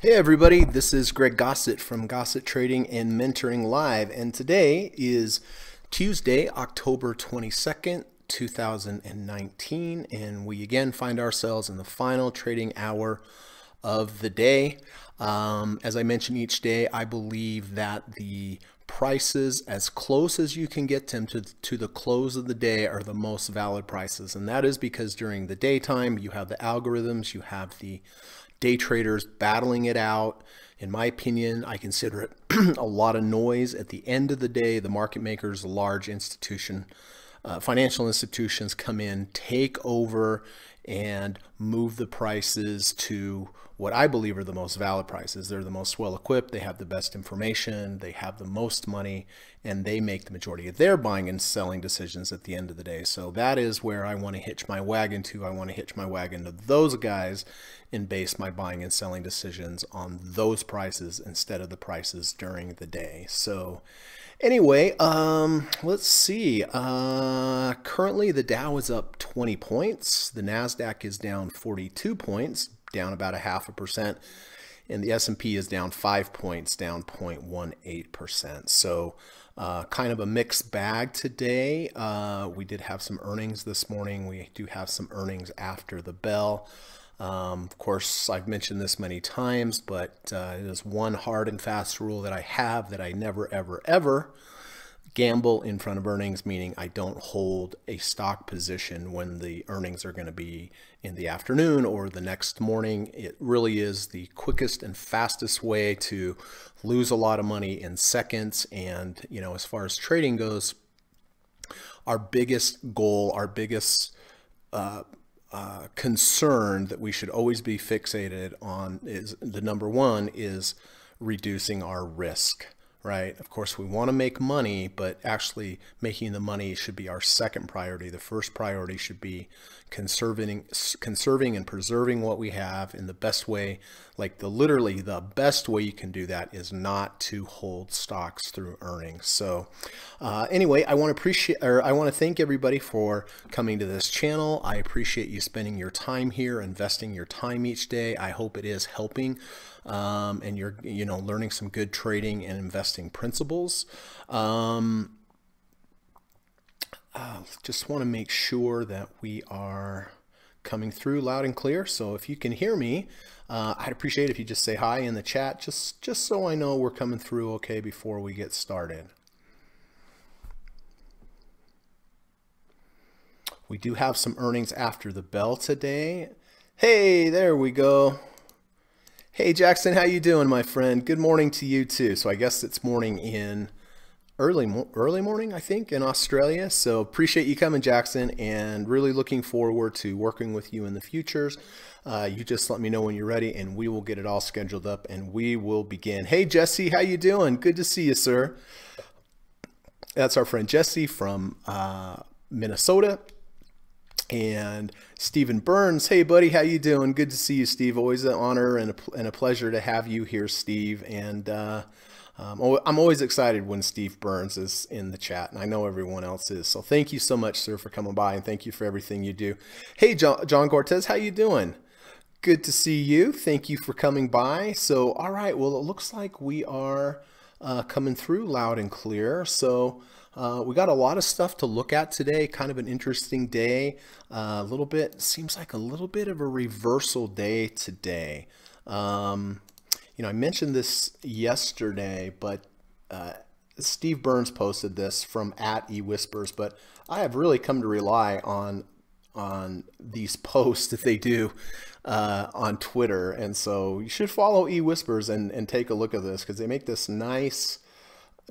Hey everybody, this is Greg Gossett from Gossett Trading and Mentoring Live, and today is Tuesday, October 22nd, 2019, and we again find ourselves in the final trading hour of the day. Um, as I mention each day, I believe that the prices as close as you can get them to, to the close of the day are the most valid prices. And that is because during the daytime, you have the algorithms, you have the day traders battling it out. In my opinion, I consider it a lot of noise. At the end of the day, the market makers, large institution, uh, financial institutions come in, take over, and move the prices to what I believe are the most valid prices. They're the most well equipped, they have the best information, they have the most money, and they make the majority of their buying and selling decisions at the end of the day. So that is where I want to hitch my wagon to. I want to hitch my wagon to those guys and base my buying and selling decisions on those prices instead of the prices during the day. So anyway, um, let's see. Uh, currently, the Dow is up 20 points. The NASDAQ is down 42 points down about a half a percent and the S&P is down five points, down 0.18%. So uh, kind of a mixed bag today. Uh, we did have some earnings this morning. We do have some earnings after the bell. Um, of course, I've mentioned this many times, but uh, it is one hard and fast rule that I have that I never, ever, ever gamble in front of earnings, meaning I don't hold a stock position when the earnings are going to be in the afternoon or the next morning. It really is the quickest and fastest way to lose a lot of money in seconds. And, you know, as far as trading goes, our biggest goal, our biggest uh, uh, concern that we should always be fixated on is the number one is reducing our risk right? Of course, we want to make money, but actually making the money should be our second priority. The first priority should be conserving, conserving and preserving what we have in the best way. Like the literally the best way you can do that is not to hold stocks through earnings. So uh, anyway, I want to appreciate or I want to thank everybody for coming to this channel. I appreciate you spending your time here, investing your time each day. I hope it is helping um, and you're you know learning some good trading and investing principles. Um, uh, just want to make sure that we are coming through loud and clear. So if you can hear me, uh, I'd appreciate if you just say hi in the chat, just just so I know we're coming through okay before we get started. We do have some earnings after the bell today. Hey, there we go. Hey Jackson, how you doing, my friend? Good morning to you too. So I guess it's morning in early early morning, I think, in Australia. So appreciate you coming, Jackson, and really looking forward to working with you in the futures. Uh, you just let me know when you're ready, and we will get it all scheduled up, and we will begin. Hey Jesse, how you doing? Good to see you, sir. That's our friend Jesse from uh, Minnesota and Stephen Burns. Hey, buddy, how you doing? Good to see you, Steve. Always an honor and a, and a pleasure to have you here, Steve. And uh, um, I'm always excited when Steve Burns is in the chat, and I know everyone else is. So thank you so much, sir, for coming by, and thank you for everything you do. Hey, John, John Cortez, how you doing? Good to see you. Thank you for coming by. So, all right, well, it looks like we are uh, coming through loud and clear. So. Uh, we got a lot of stuff to look at today, kind of an interesting day. Uh, a little bit, seems like a little bit of a reversal day today. Um, you know, I mentioned this yesterday, but uh, Steve Burns posted this from at eWhispers, but I have really come to rely on on these posts that they do uh, on Twitter. And so you should follow eWhispers and, and take a look at this because they make this nice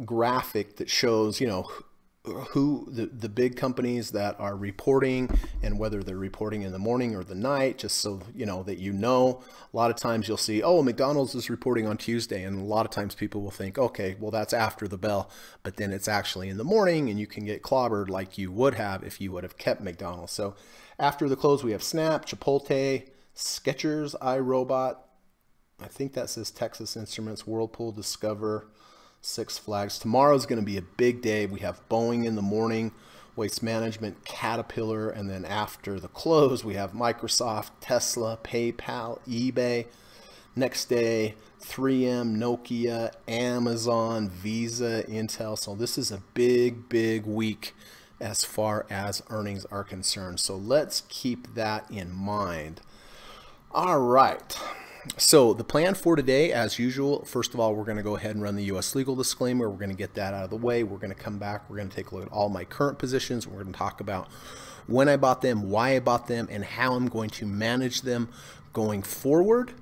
graphic that shows, you know, who the, the big companies that are reporting and whether they're reporting in the morning or the night, just so you know that you know. A lot of times you'll see, oh, McDonald's is reporting on Tuesday, and a lot of times people will think, okay, well that's after the bell, but then it's actually in the morning, and you can get clobbered like you would have if you would have kept McDonald's. So after the close, we have Snap, Chipotle, Skechers, iRobot. I think that says Texas Instruments, Whirlpool, Discover. Six Flags. Tomorrow's going to be a big day. We have Boeing in the morning, Waste Management, Caterpillar, and then after the close, we have Microsoft, Tesla, PayPal, eBay, Next day, 3M, Nokia, Amazon, Visa, Intel. So this is a big, big week as far as earnings are concerned. So let's keep that in mind. All right. So the plan for today, as usual, first of all, we're going to go ahead and run the U.S. legal disclaimer. We're going to get that out of the way. We're going to come back. We're going to take a look at all my current positions. We're going to talk about when I bought them, why I bought them, and how I'm going to manage them going forward.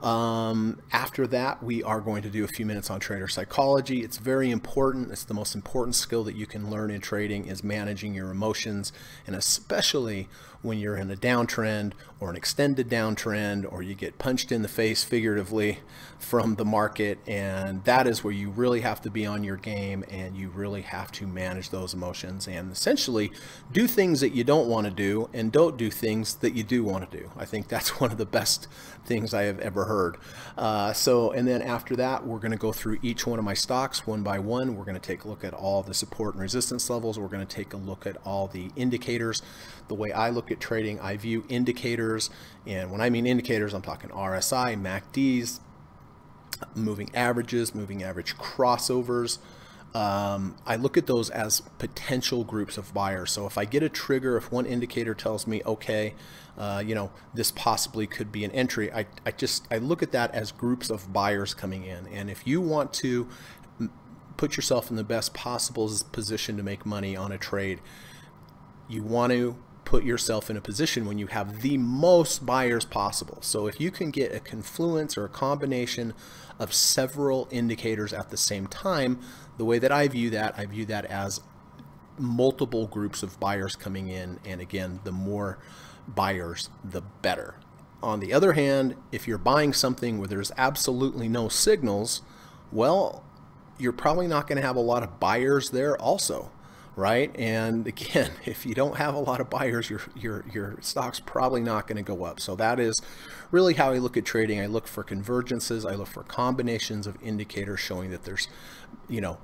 Um, after that, we are going to do a few minutes on trader psychology. It's very important. It's the most important skill that you can learn in trading is managing your emotions, and especially when you're in a downtrend or an extended downtrend or you get punched in the face figuratively from the market and that is where you really have to be on your game and you really have to manage those emotions and essentially do things that you don't want to do and don't do things that you do want to do. I think that's one of the best things I have ever heard. Uh, so and then after that we're going to go through each one of my stocks one by one. We're going to take a look at all the support and resistance levels. We're going to take a look at all the indicators. The way I look at trading, I view indicators, and when I mean indicators, I'm talking RSI, MACDs, moving averages, moving average crossovers. Um, I look at those as potential groups of buyers. So if I get a trigger, if one indicator tells me, okay, uh, you know, this possibly could be an entry, I, I just, I look at that as groups of buyers coming in. And if you want to put yourself in the best possible position to make money on a trade, you want to put yourself in a position when you have the most buyers possible. So if you can get a confluence or a combination of several indicators at the same time, the way that I view that, I view that as multiple groups of buyers coming in. And again, the more buyers, the better. On the other hand, if you're buying something where there's absolutely no signals, well, you're probably not going to have a lot of buyers there also right? And again, if you don't have a lot of buyers, your your your stock's probably not going to go up. So that is really how I look at trading. I look for convergences. I look for combinations of indicators showing that there's, you know,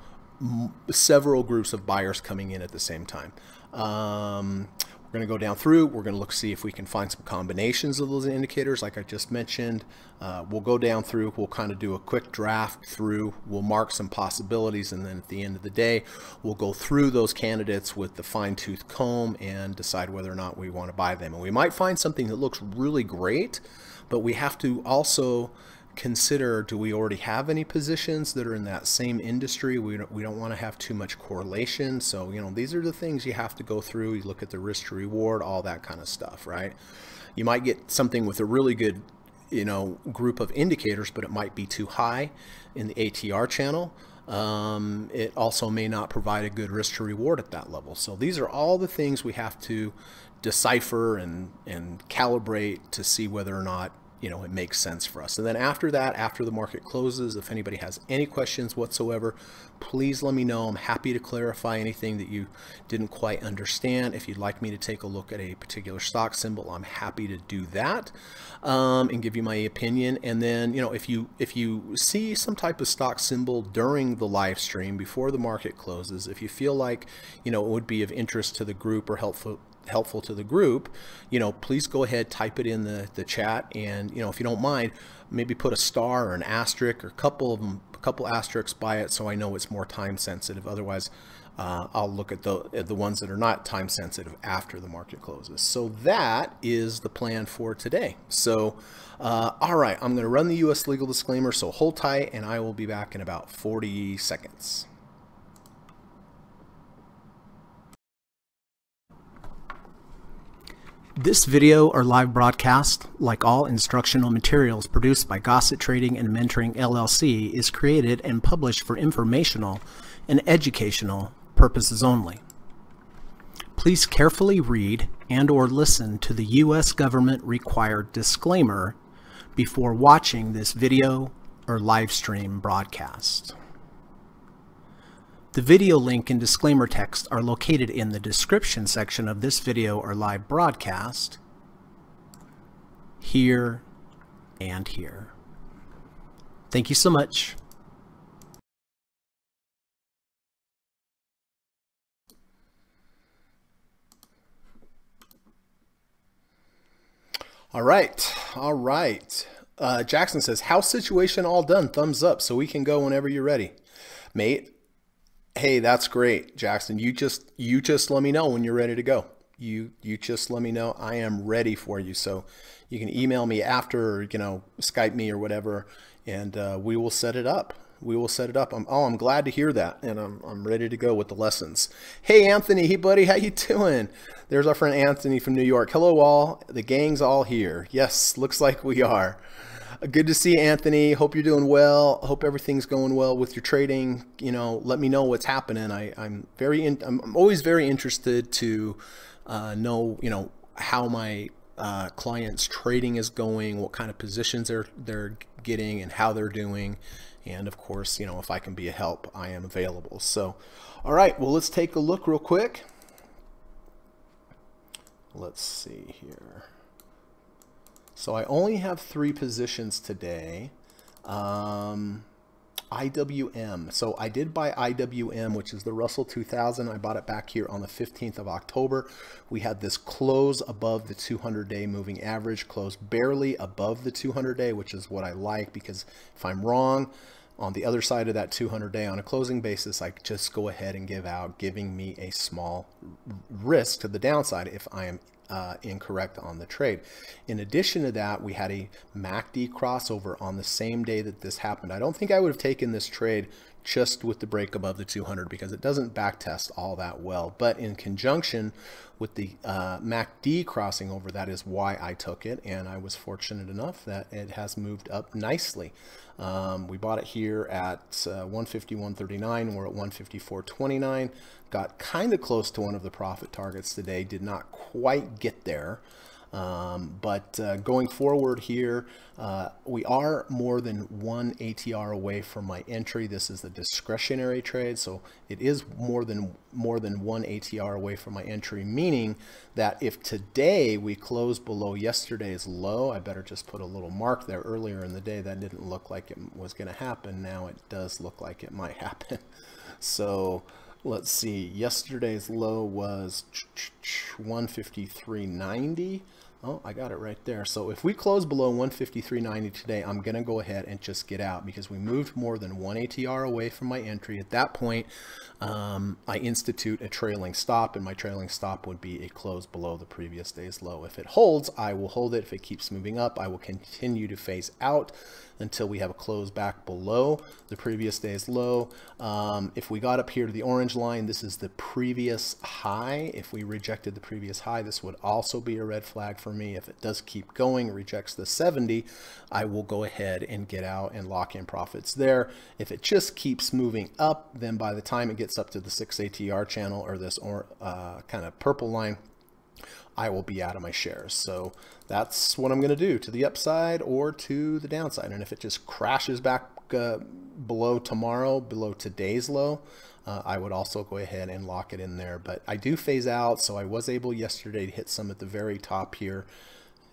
several groups of buyers coming in at the same time. Um, we're going to go down through. We're going to look see if we can find some combinations of those indicators like I just mentioned. Uh, we'll go down through. We'll kind of do a quick draft through. We'll mark some possibilities and then at the end of the day, we'll go through those candidates with the fine-tooth comb and decide whether or not we want to buy them. And we might find something that looks really great, but we have to also consider do we already have any positions that are in that same industry? We don't, we don't want to have too much correlation. So you know these are the things you have to go through. You look at the risk to reward all that kind of stuff right? You might get something with a really good you know group of indicators but it might be too high in the ATR channel. Um, it also may not provide a good risk to reward at that level. So these are all the things we have to decipher and and calibrate to see whether or not you know, it makes sense for us. And then after that, after the market closes, if anybody has any questions whatsoever, please let me know. I'm happy to clarify anything that you didn't quite understand. If you'd like me to take a look at a particular stock symbol, I'm happy to do that um, and give you my opinion. And then, you know, if you if you see some type of stock symbol during the live stream before the market closes, if you feel like, you know, it would be of interest to the group or helpful helpful to the group, you know, please go ahead, type it in the, the chat. And, you know, if you don't mind, maybe put a star or an asterisk or a couple of them, a couple asterisks by it so I know it's more time sensitive. Otherwise, uh, I'll look at the, the ones that are not time sensitive after the market closes. So that is the plan for today. So, uh, all right, I'm going to run the U.S. legal disclaimer. So hold tight and I will be back in about 40 seconds. This video or live broadcast, like all instructional materials produced by Gossett Trading and Mentoring LLC, is created and published for informational and educational purposes only. Please carefully read and or listen to the U.S. government required disclaimer before watching this video or live stream broadcast. The video link and disclaimer text are located in the description section of this video or live broadcast, here and here. Thank you so much. All right, all right. Uh, Jackson says, house situation all done. Thumbs up so we can go whenever you're ready. Mate, hey, that's great, Jackson. You just you just let me know when you're ready to go. You you just let me know. I am ready for you. So you can email me after or, you know, Skype me or whatever, and uh, we will set it up we will set it up. I'm, oh, I'm glad to hear that, and I'm, I'm ready to go with the lessons. Hey, Anthony. Hey, buddy. How you doing? There's our friend Anthony from New York. Hello, all. The gang's all here. Yes, looks like we are. Good to see you, Anthony. Hope you're doing well. Hope everything's going well with your trading. You know, let me know what's happening. I, I'm very, in, I'm, always very interested to uh, know, you know, how my uh, clients' trading is going, what kind of positions they're they're getting, and how they're doing. And of course, you know, if I can be a help, I am available. So, all right, well, let's take a look real quick. Let's see here. So I only have three positions today. Um, IWM. So I did buy IWM, which is the Russell 2000. I bought it back here on the 15th of October. We had this close above the 200-day moving average, close barely above the 200-day, which is what I like because if I'm wrong, on the other side of that 200 day on a closing basis, I just go ahead and give out, giving me a small risk to the downside if I am uh, incorrect on the trade. In addition to that, we had a MACD crossover on the same day that this happened. I don't think I would have taken this trade just with the break above the 200 because it doesn't backtest all that well. But in conjunction with the uh, MACD crossing over, that is why I took it. And I was fortunate enough that it has moved up nicely. Um, we bought it here at uh, 151.39. We're at 154.29. Got kind of close to one of the profit targets today. Did not quite get there. Um, but uh, going forward here, uh, we are more than one ATR away from my entry. This is a discretionary trade, so it is more than more than one ATR away from my entry, meaning that if today we close below yesterday's low, I better just put a little mark there. Earlier in the day, that didn't look like it was going to happen. Now it does look like it might happen. So let's see, yesterday's low was 153.90. Oh, I got it right there. So if we close below 153.90 today, I'm going to go ahead and just get out because we moved more than one ATR away from my entry. At that point, um, I institute a trailing stop, and my trailing stop would be a close below the previous day's low. If it holds, I will hold it. If it keeps moving up, I will continue to phase out until we have a close back below the previous day's low. Um, if we got up here to the orange line, this is the previous high. If we rejected the previous high, this would also be a red flag for me. If it does keep going, rejects the 70, I will go ahead and get out and lock in profits there. If it just keeps moving up, then by the time it gets up to the 6 ATR channel or this or, uh, kind of purple line, I will be out of my shares. So that's what I'm going to do to the upside or to the downside. And if it just crashes back uh, below tomorrow, below today's low, uh, I would also go ahead and lock it in there. But I do phase out, so I was able yesterday to hit some at the very top here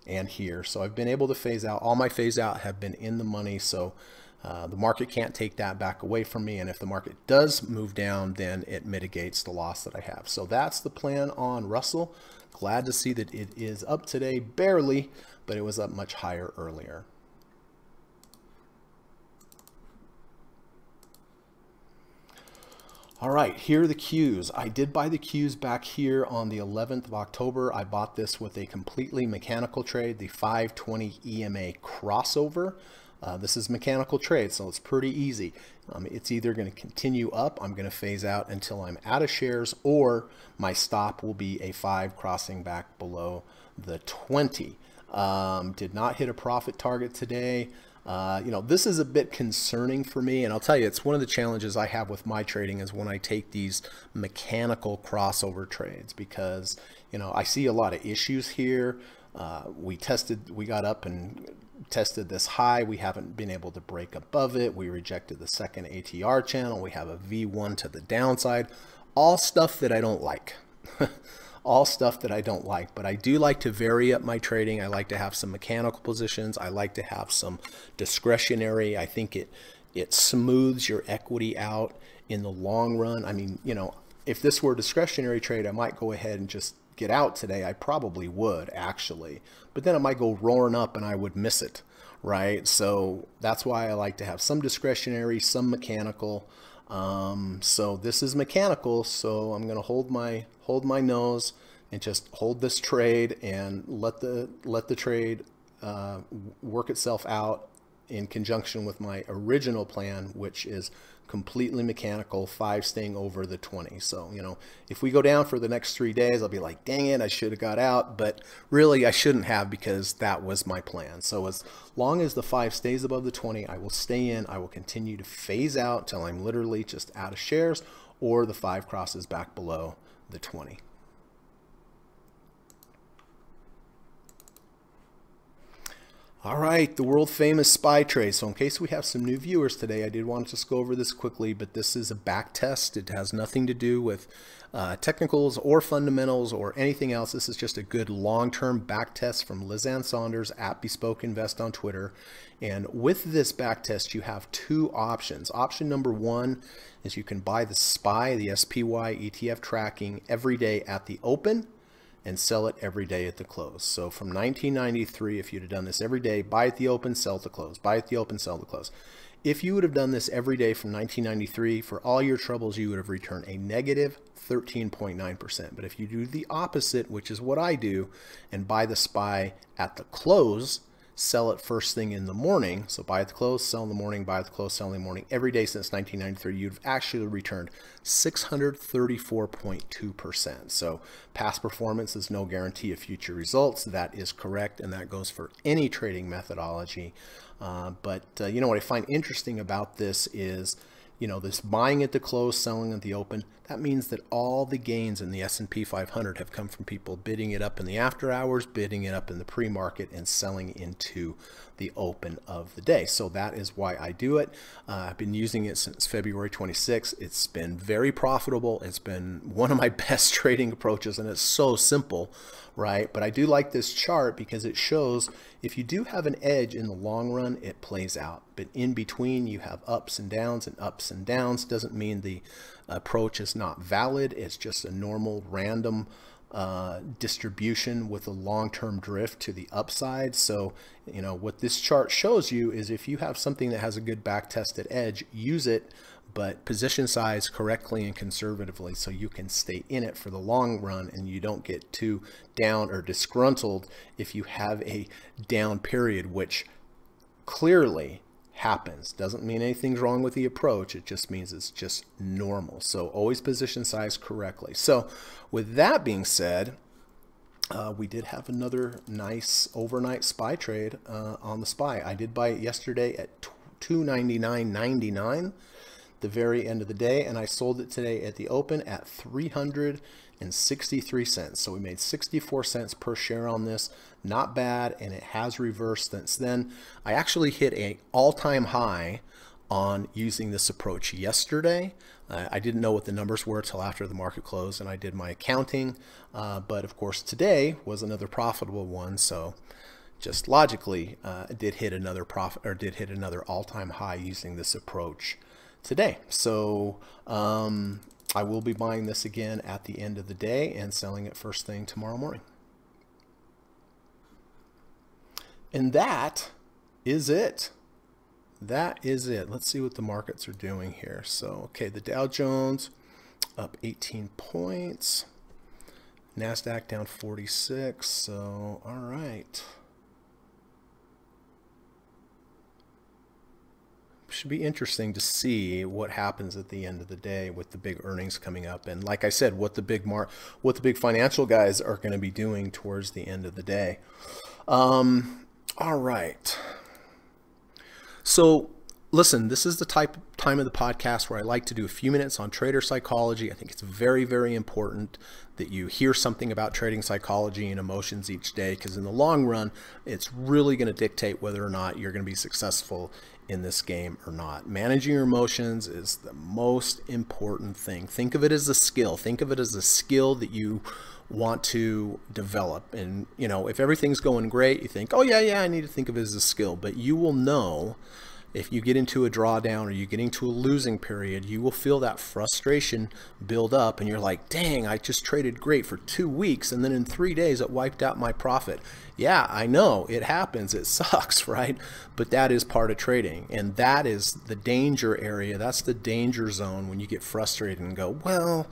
and here. So I've been able to phase out. All my phase out have been in the money, so uh, the market can't take that back away from me. And if the market does move down, then it mitigates the loss that I have. So that's the plan on Russell. Glad to see that it is up today, barely, but it was up much higher earlier. All right, here are the cues. I did buy the cues back here on the 11th of October. I bought this with a completely mechanical trade, the 520 EMA crossover. Uh, this is mechanical trade, so it's pretty easy. Um, it's either going to continue up, I'm going to phase out until I'm out of shares, or my stop will be a 5 crossing back below the 20. Um, did not hit a profit target today. Uh, you know, this is a bit concerning for me, and I'll tell you, it's one of the challenges I have with my trading is when I take these mechanical crossover trades because, you know, I see a lot of issues here. Uh, we tested, we got up and tested this high. We haven't been able to break above it. We rejected the second ATR channel. We have a V1 to the downside. All stuff that I don't like. all stuff that I don't like, but I do like to vary up my trading. I like to have some mechanical positions. I like to have some discretionary. I think it it smooths your equity out in the long run. I mean, you know, if this were a discretionary trade, I might go ahead and just get out today. I probably would actually, but then it might go roaring up and I would miss it right? So that's why I like to have some discretionary, some mechanical. Um, so this is mechanical, so I'm going to hold my hold my nose and just hold this trade and let the let the trade uh, work itself out in conjunction with my original plan, which is completely mechanical, five staying over the 20. So, you know, if we go down for the next three days, I'll be like, dang it, I should have got out. But really, I shouldn't have because that was my plan. So as long as the five stays above the 20, I will stay in. I will continue to phase out till I'm literally just out of shares or the five crosses back below the 20. All right, the world famous SPY trade. So in case we have some new viewers today, I did want to just go over this quickly, but this is a back test. It has nothing to do with uh, technicals or fundamentals or anything else. This is just a good long-term back test from Liz Ann Sonders at Bespoke Invest on Twitter. And with this back test, you have two options. Option number one is you can buy the SPY, the SPY ETF tracking every day at the open and sell it every day at the close. So from 1993, if you'd have done this every day, buy at the open, sell at the close, buy at the open, sell at the close. If you would have done this every day from 1993, for all your troubles, you would have returned a negative 13.9%. But if you do the opposite, which is what I do, and buy the SPY at the close, sell it first thing in the morning. So buy at the close, sell in the morning, buy at the close, sell in the morning. Every day since 1993, you've actually returned 634.2%. So past performance is no guarantee of future results. That is correct, and that goes for any trading methodology. Uh, but uh, you know what I find interesting about this is you know, this buying at the close, selling at the open, that means that all the gains in the S&P 500 have come from people bidding it up in the after hours, bidding it up in the pre-market, and selling into the open of the day. So that is why I do it. Uh, I've been using it since February 26. It's been very profitable. It's been one of my best trading approaches, and it's so simple right? But I do like this chart because it shows if you do have an edge in the long run, it plays out. But in between, you have ups and downs, and ups and downs doesn't mean the approach is not valid. It's just a normal random uh, distribution with a long-term drift to the upside. So, you know, what this chart shows you is if you have something that has a good back-tested edge, use it but position size correctly and conservatively so you can stay in it for the long run and you don't get too down or disgruntled if you have a down period, which clearly happens. Doesn't mean anything's wrong with the approach. It just means it's just normal. So always position size correctly. So with that being said, uh, we did have another nice overnight SPY trade uh, on the SPY. I did buy it yesterday at 299.99 the very end of the day, and I sold it today at the open at 363 cents. So we made 64 cents per share on this. Not bad, and it has reversed since then. I actually hit a all-time high on using this approach yesterday. Uh, I didn't know what the numbers were until after the market closed and I did my accounting. Uh, but of course today was another profitable one. So just logically uh, did hit another profit or did hit another all-time high using this approach today. So um, I will be buying this again at the end of the day and selling it first thing tomorrow morning. And that is it. That is it. Let's see what the markets are doing here. So, okay, the Dow Jones up 18 points. NASDAQ down 46. So, all right. should be interesting to see what happens at the end of the day with the big earnings coming up and like I said what the big mar what the big financial guys are going to be doing towards the end of the day um, all right so listen this is the type time of the podcast where I like to do a few minutes on trader psychology I think it's very very important that you hear something about trading psychology and emotions each day because in the long run it's really going to dictate whether or not you're going to be successful in this game or not. Managing your emotions is the most important thing. Think of it as a skill. Think of it as a skill that you want to develop. And, you know, if everything's going great, you think, oh, yeah, yeah, I need to think of it as a skill. But you will know if you get into a drawdown or you get into a losing period, you will feel that frustration build up and you're like, dang, I just traded great for two weeks and then in three days it wiped out my profit. Yeah, I know it happens. It sucks, right? But that is part of trading. And that is the danger area. That's the danger zone when you get frustrated and go, well,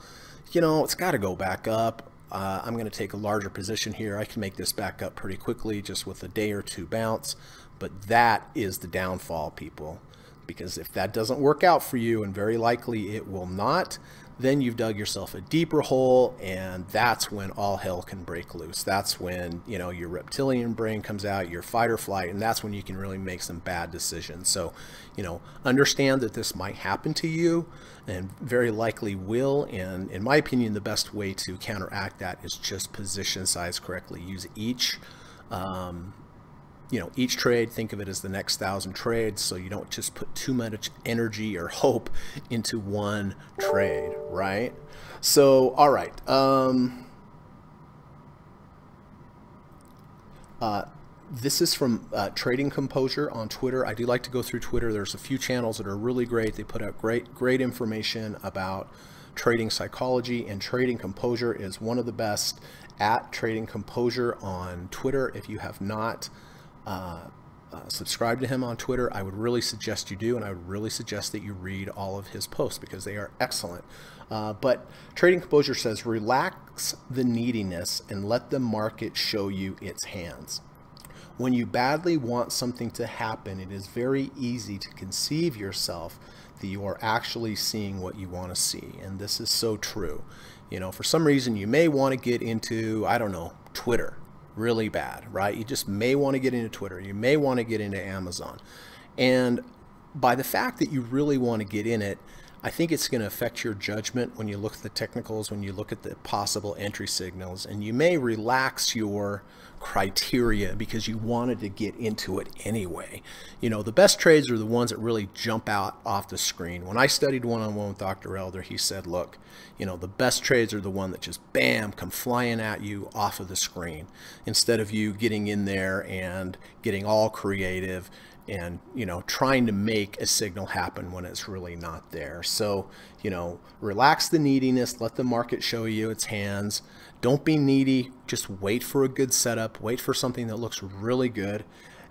you know, it's got to go back up. Uh, I'm going to take a larger position here. I can make this back up pretty quickly just with a day or two bounce. But that is the downfall, people. Because if that doesn't work out for you, and very likely it will not, then you've dug yourself a deeper hole and that's when all hell can break loose. That's when you know your reptilian brain comes out your fight or flight and that's when you can really make some bad decisions. So you know understand that this might happen to you and very likely will and in my opinion the best way to counteract that is just position size correctly. Use each um, you know, each trade, think of it as the next thousand trades. So you don't just put too much energy or hope into one trade, right? So, all right. Um, uh, this is from uh, Trading Composure on Twitter. I do like to go through Twitter. There's a few channels that are really great. They put out great, great information about trading psychology and trading composure is one of the best at trading composure on Twitter. If you have not uh, subscribe to him on Twitter, I would really suggest you do, and I would really suggest that you read all of his posts because they are excellent. Uh, but Trading Composure says, relax the neediness and let the market show you its hands. When you badly want something to happen, it is very easy to conceive yourself that you are actually seeing what you want to see. And this is so true. You know, for some reason, you may want to get into, I don't know, Twitter really bad, right? You just may want to get into Twitter. You may want to get into Amazon. And by the fact that you really want to get in it, I think it's going to affect your judgment when you look at the technicals, when you look at the possible entry signals, and you may relax your criteria because you wanted to get into it anyway. You know, the best trades are the ones that really jump out off the screen. When I studied one-on-one with Dr. Elder, he said, look, you know, the best trades are the one that just bam, come flying at you off of the screen instead of you getting in there and getting all creative and you know trying to make a signal happen when it's really not there so you know relax the neediness let the market show you its hands don't be needy. Just wait for a good setup. Wait for something that looks really good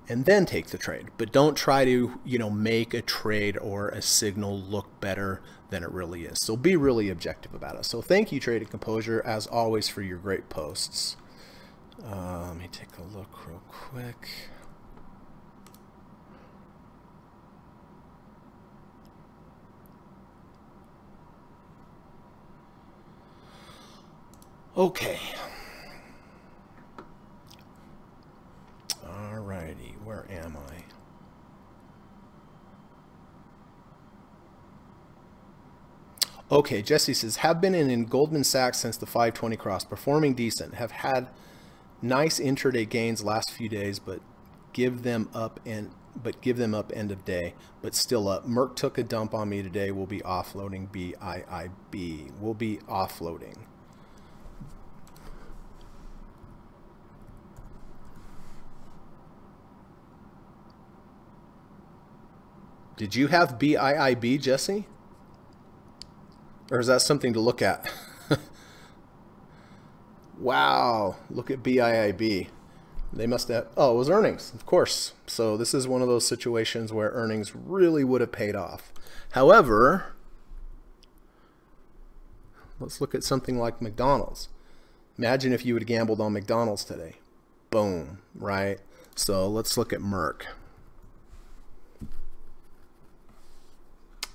and then take the trade. But don't try to you know make a trade or a signal look better than it really is. So be really objective about it. So thank you trading composure as always for your great posts. Uh, let me take a look real quick Okay. Alrighty, where am I? Okay, Jesse says, have been in, in Goldman Sachs since the 520 cross, performing decent, have had nice intraday gains last few days, but give them up and but give them up end of day, but still up. Merck took a dump on me today. We'll be offloading BIIB. We'll be offloading. Did you have BIIB, Jesse? Or is that something to look at? wow, look at BIIB. They must have, oh, it was earnings, of course. So this is one of those situations where earnings really would have paid off. However, let's look at something like McDonald's. Imagine if you had gambled on McDonald's today. Boom, right? So let's look at Merck.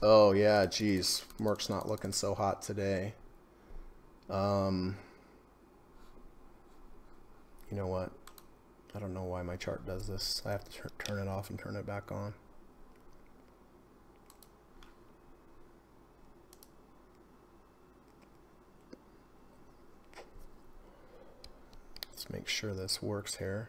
Oh yeah, geez, Merck's not looking so hot today. Um, you know what? I don't know why my chart does this. I have to turn it off and turn it back on. Let's make sure this works here.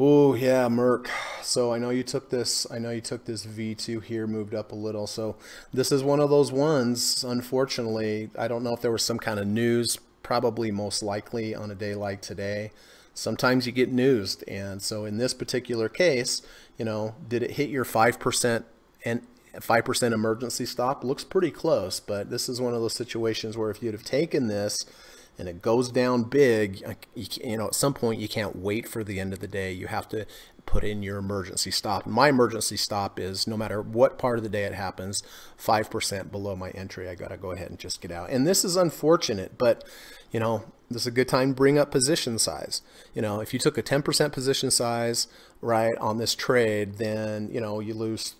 Oh yeah, Merck. So I know you took this, I know you took this V2 here, moved up a little. So this is one of those ones, unfortunately, I don't know if there was some kind of news, probably most likely on a day like today. Sometimes you get newsed. And so in this particular case, you know, did it hit your 5% and 5% emergency stop? Looks pretty close, but this is one of those situations where if you'd have taken this, and it goes down big, you, know, at some point you can't wait for the end of the day. You have to put in your emergency stop. My emergency stop is no matter what part of the day it happens, 5% below my entry. I got to go ahead and just get out. And this is unfortunate, but you know, this is a good time to bring up position size. You know, if you took a 10% position size, right, on this trade, then, you know, you lose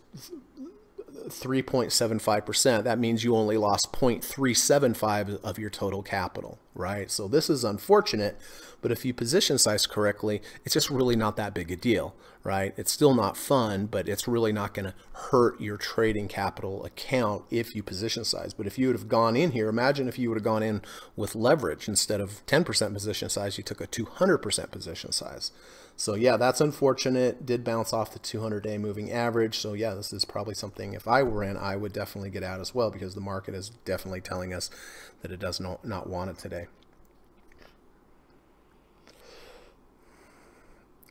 3.75%, that means you only lost 0.375 of your total capital, right? So this is unfortunate, but if you position size correctly, it's just really not that big a deal, right? It's still not fun, but it's really not going to hurt your trading capital account if you position size. But if you would have gone in here, imagine if you would have gone in with leverage instead of 10% position size, you took a 200% position size. So yeah, that's unfortunate. Did bounce off the 200-day moving average. So yeah, this is probably something if I were in, I would definitely get out as well because the market is definitely telling us that it does not, not want it today.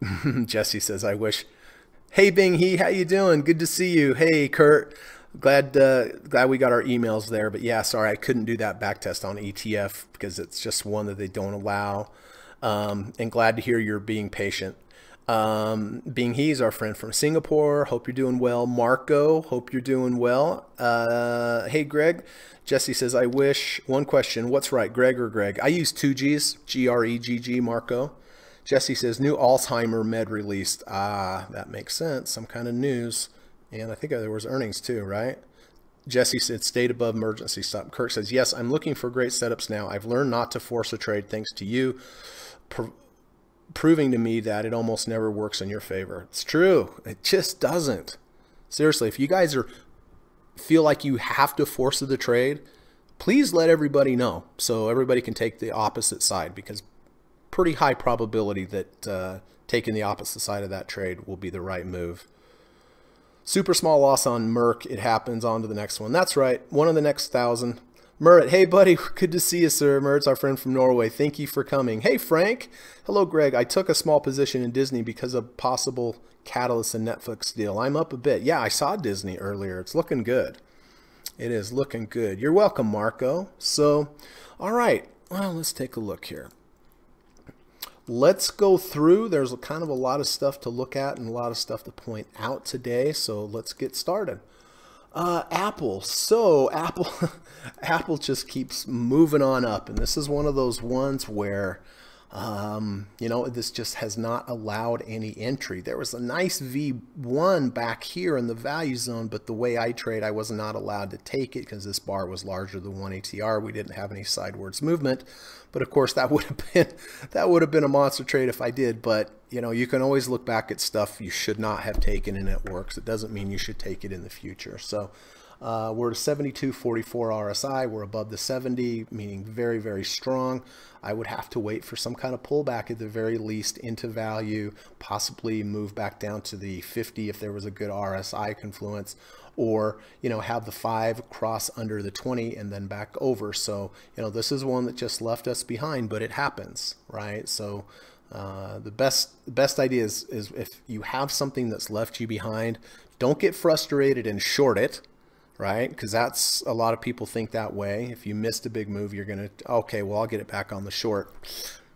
Jesse says, I wish. Hey Bing He, how you doing? Good to see you. Hey Kurt, glad uh, glad we got our emails there. But yeah, sorry I couldn't do that back test on ETF because it's just one that they don't allow um, and glad to hear you're being patient. Um, Bing He's our friend from Singapore. Hope you're doing well. Marco, hope you're doing well. Uh, hey, Greg. Jesse says, I wish one question. What's right, Greg or Greg? I use two G's, G R E G G, Marco. Jesse says, new Alzheimer med released. Ah, that makes sense. Some kind of news. And I think there was earnings too, right? Jesse said, stayed above emergency stop. Kirk says, yes, I'm looking for great setups now. I've learned not to force a trade thanks to you proving to me that it almost never works in your favor. It's true. It just doesn't. Seriously, if you guys are feel like you have to force the trade, please let everybody know so everybody can take the opposite side because pretty high probability that uh, taking the opposite side of that trade will be the right move. Super small loss on Merck. It happens. On to the next one. That's right. One of the next thousand. Merritt, hey buddy, good to see you, sir. Merritt's our friend from Norway. Thank you for coming. Hey Frank, hello Greg. I took a small position in Disney because of possible Catalyst and Netflix deal. I'm up a bit. Yeah, I saw Disney earlier. It's looking good. It is looking good. You're welcome, Marco. So, all right. Well, let's take a look here. Let's go through. There's kind of a lot of stuff to look at and a lot of stuff to point out today. So let's get started. Uh, Apple. So Apple, Apple just keeps moving on up, and this is one of those ones where, um, you know, this just has not allowed any entry. There was a nice V1 back here in the value zone, but the way I trade, I was not allowed to take it because this bar was larger than one ATR. We didn't have any sidewards movement. But of course, that would have been that would have been a monster trade if I did. But you know, you can always look back at stuff you should not have taken and it works. It doesn't mean you should take it in the future. So uh, we're 72.44 RSI. We're above the 70, meaning very, very strong. I would have to wait for some kind of pullback at the very least into value, possibly move back down to the 50 if there was a good RSI confluence, or you know have the five cross under the 20 and then back over. So you know this is one that just left us behind, but it happens, right? So uh, the best best idea is, is if you have something that's left you behind, don't get frustrated and short it, right? Because that's a lot of people think that way. If you missed a big move, you're gonna okay, well I'll get it back on the short.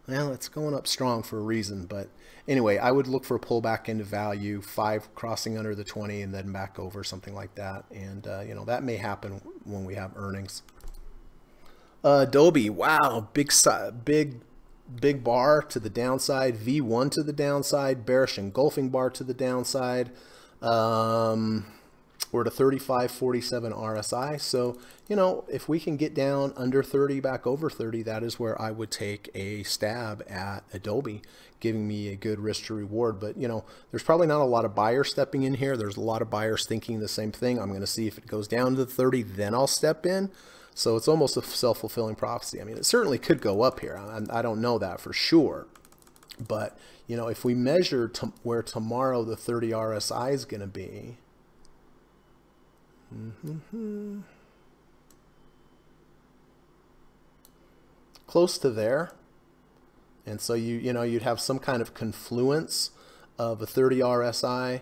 Well, it's going up strong for a reason, but anyway, I would look for a pullback into value, five crossing under the 20 and then back over something like that. And uh, you know that may happen when we have earnings. Uh, Adobe, wow, big big big bar to the downside, V1 to the downside, bearish engulfing bar to the downside. Um, we're at a 35.47 RSI. So, you know, if we can get down under 30, back over 30, that is where I would take a stab at Adobe, giving me a good risk to reward. But, you know, there's probably not a lot of buyers stepping in here. There's a lot of buyers thinking the same thing. I'm going to see if it goes down to 30, then I'll step in. So it's almost a self-fulfilling prophecy. I mean, it certainly could go up here. I, I don't know that for sure. But, you know, if we measure where tomorrow the 30 RSI is going to be, mm-hmm, close to there. And so you, you know, you'd have some kind of confluence of a 30 RSI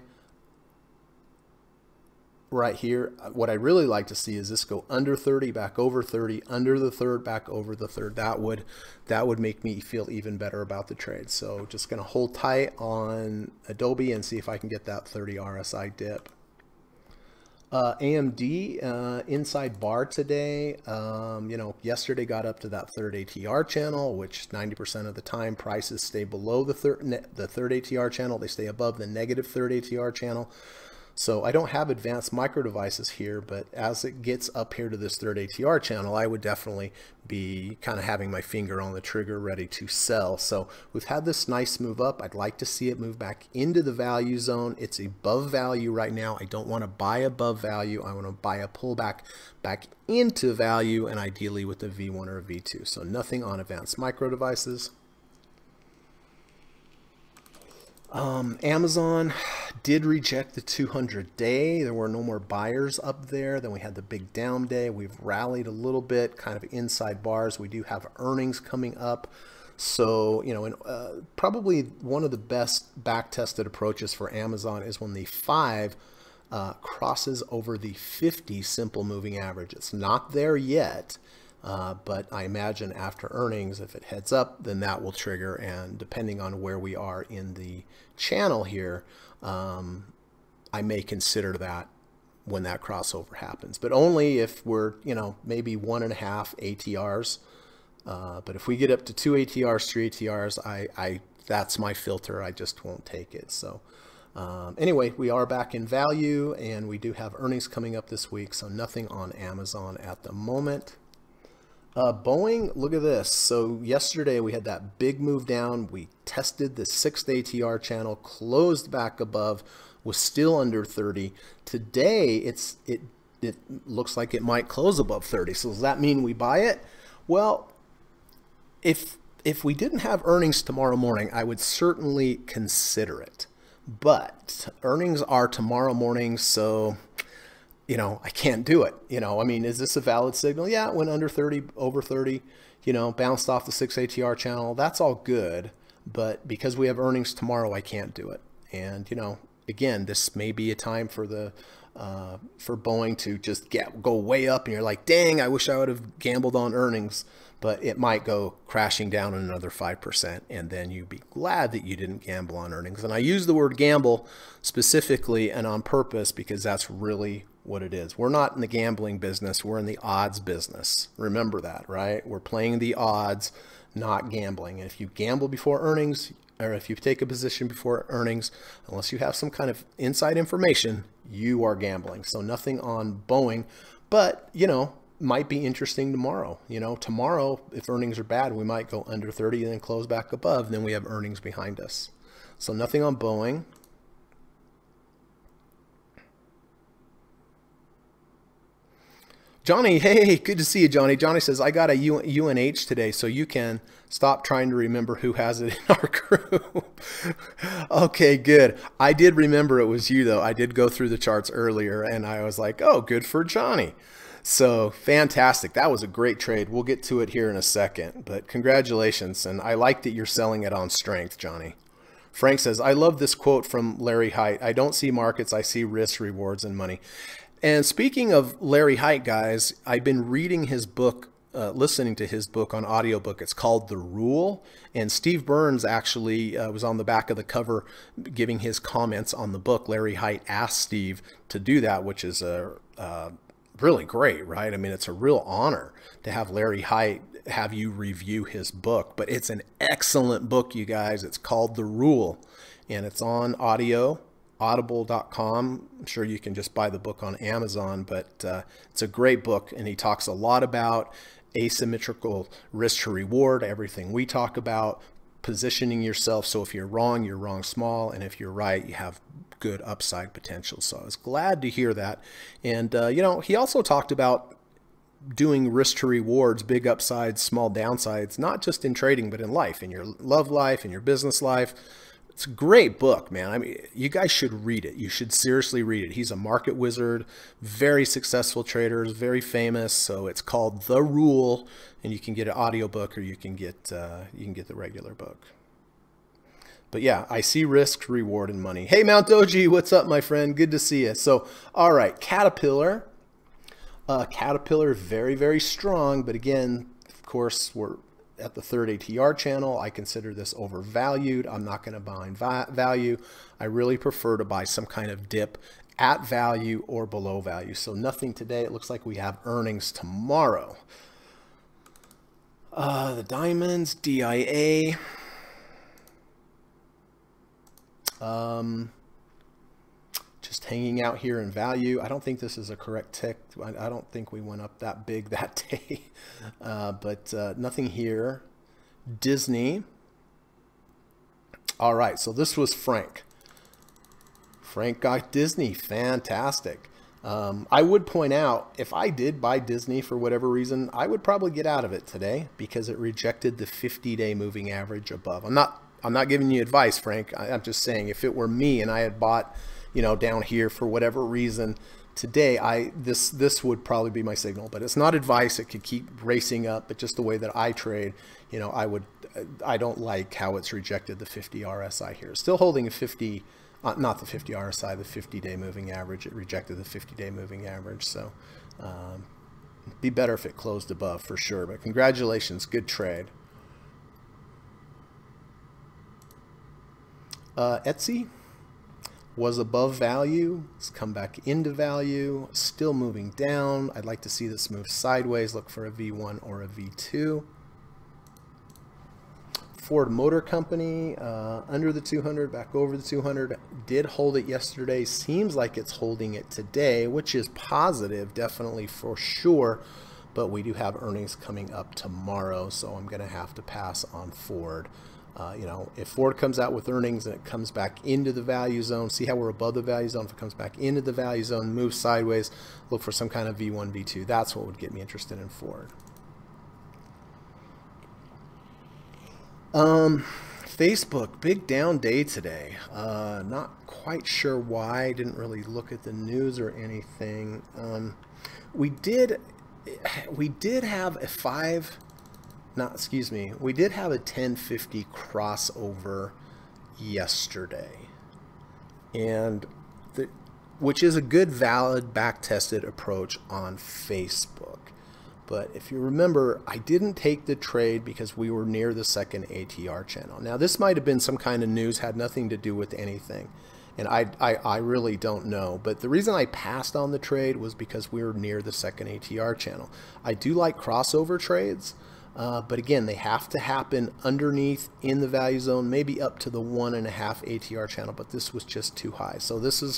right here. What I really like to see is this go under 30, back over 30, under the third, back over the third. That would that would make me feel even better about the trade. So just going to hold tight on Adobe and see if I can get that 30 RSI dip. Uh, AMD uh, inside bar today, um, you know, yesterday got up to that third ATR channel, which 90% of the time prices stay below the third, the third ATR channel. They stay above the negative third ATR channel. So I don't have advanced micro devices here, but as it gets up here to this third ATR channel, I would definitely be kind of having my finger on the trigger ready to sell. So we've had this nice move up. I'd like to see it move back into the value zone. It's above value right now. I don't want to buy above value. I want to buy a pullback back into value and ideally with a V1 or a V2. So nothing on advanced micro devices. Um, Amazon did reject the 200 day. There were no more buyers up there. Then we had the big down day. We've rallied a little bit, kind of inside bars. We do have earnings coming up. So, you know, and, uh, probably one of the best back tested approaches for Amazon is when the five uh, crosses over the 50 simple moving average. It's not there yet. Uh, but I imagine after earnings, if it heads up, then that will trigger. And depending on where we are in the channel here, um, I may consider that when that crossover happens, but only if we're, you know, maybe one and a half ATRs. Uh, but if we get up to two ATRs, three ATRs, I, I that's my filter. I just won't take it. So um, anyway, we are back in value and we do have earnings coming up this week. So nothing on Amazon at the moment. Uh, Boeing, look at this. So yesterday we had that big move down. We tested the sixth ATR channel, closed back above, was still under 30. Today it's it it looks like it might close above 30. So does that mean we buy it? Well, if if we didn't have earnings tomorrow morning, I would certainly consider it. But earnings are tomorrow morning, so you know, I can't do it. You know, I mean, is this a valid signal? Yeah, it went under 30, over 30, you know, bounced off the 6 ATR channel. That's all good. But because we have earnings tomorrow, I can't do it. And, you know, again, this may be a time for the uh, for Boeing to just get go way up, and you're like, dang, I wish I would have gambled on earnings. But it might go crashing down another five percent, and then you'd be glad that you didn't gamble on earnings. And I use the word gamble specifically and on purpose because that's really what it is. We're not in the gambling business, we're in the odds business. Remember that, right? We're playing the odds, not gambling. And if you gamble before earnings, or if you take a position before earnings, unless you have some kind of inside information, you are gambling. So nothing on Boeing, but you know, might be interesting tomorrow. You know, tomorrow, if earnings are bad, we might go under 30 and then close back above. Then we have earnings behind us. So nothing on Boeing. Johnny, hey, good to see you, Johnny. Johnny says, I got a UNH today, so you can stop trying to remember who has it in our group. okay, good. I did remember it was you, though. I did go through the charts earlier, and I was like, oh, good for Johnny. So fantastic. That was a great trade. We'll get to it here in a second, but congratulations. And I like that you're selling it on strength, Johnny. Frank says, I love this quote from Larry Hite. I don't see markets, I see risks, rewards, and money. And speaking of Larry Hite, guys, I've been reading his book, uh, listening to his book on audiobook. It's called The Rule. And Steve Burns actually uh, was on the back of the cover giving his comments on the book. Larry Hite asked Steve to do that, which is a uh, really great, right? I mean, it's a real honor to have Larry Hite have you review his book. But it's an excellent book, you guys. It's called The Rule, and it's on audio audible.com. I'm sure you can just buy the book on Amazon, but uh, it's a great book, and he talks a lot about asymmetrical risk to reward, everything we talk about, positioning yourself. So if you're wrong, you're wrong small, and if you're right, you have good upside potential. So I was glad to hear that. And, uh, you know, he also talked about doing risk to rewards, big upsides, small downsides, not just in trading, but in life, in your love life, in your business life. It's a great book, man. I mean, you guys should read it. You should seriously read it. He's a market wizard, very successful trader, very famous. So it's called The Rule, and you can get an audiobook or you can get uh, you can get the regular book. But yeah, I see risk, reward, and money. Hey, Mount Doji, what's up, my friend? Good to see you. So, all right, Caterpillar. Uh, Caterpillar, very, very strong. But again, of course, we're at the third ATR channel. I consider this overvalued. I'm not going to buy va value. I really prefer to buy some kind of dip at value or below value. So nothing today. It looks like we have earnings tomorrow. Uh, the diamonds, DIA. Um, just hanging out here in value. I don't think this is a correct tick. I, I don't think we went up that big that day, uh, but uh, nothing here. Disney. All right, so this was Frank. Frank got Disney. Fantastic. Um, I would point out, if I did buy Disney for whatever reason, I would probably get out of it today because it rejected the 50-day moving average above. I'm not I'm not giving you advice, Frank. I, I'm just saying if it were me and I had bought you know, down here for whatever reason today, I this this would probably be my signal. But it's not advice. It could keep racing up, but just the way that I trade, you know, I would I don't like how it's rejected the 50 RSI here. Still holding a 50, uh, not the 50 RSI, the 50-day moving average. It rejected the 50-day moving average. So um, be better if it closed above for sure. But congratulations, good trade. Uh, Etsy, was above value. It's come back into value, still moving down. I'd like to see this move sideways. Look for a V1 or a V2. Ford Motor Company uh, under the 200, back over the 200. Did hold it yesterday. Seems like it's holding it today, which is positive, definitely for sure. But we do have earnings coming up tomorrow, so I'm going to have to pass on Ford. Uh, you know, if Ford comes out with earnings and it comes back into the value zone, see how we're above the value zone. If it comes back into the value zone, move sideways, look for some kind of V1, V2. That's what would get me interested in Ford. Um, Facebook, big down day today. Uh, not quite sure why. Didn't really look at the news or anything. Um, we did, we did have a five not, excuse me, we did have a 1050 crossover yesterday. And the, which is a good, valid, back-tested approach on Facebook. But if you remember, I didn't take the trade because we were near the second ATR channel. Now, this might have been some kind of news, had nothing to do with anything. And I, I, I really don't know. But the reason I passed on the trade was because we were near the second ATR channel. I do like crossover trades. Uh, but again, they have to happen underneath in the value zone, maybe up to the one and a half ATR channel, but this was just too high. So this is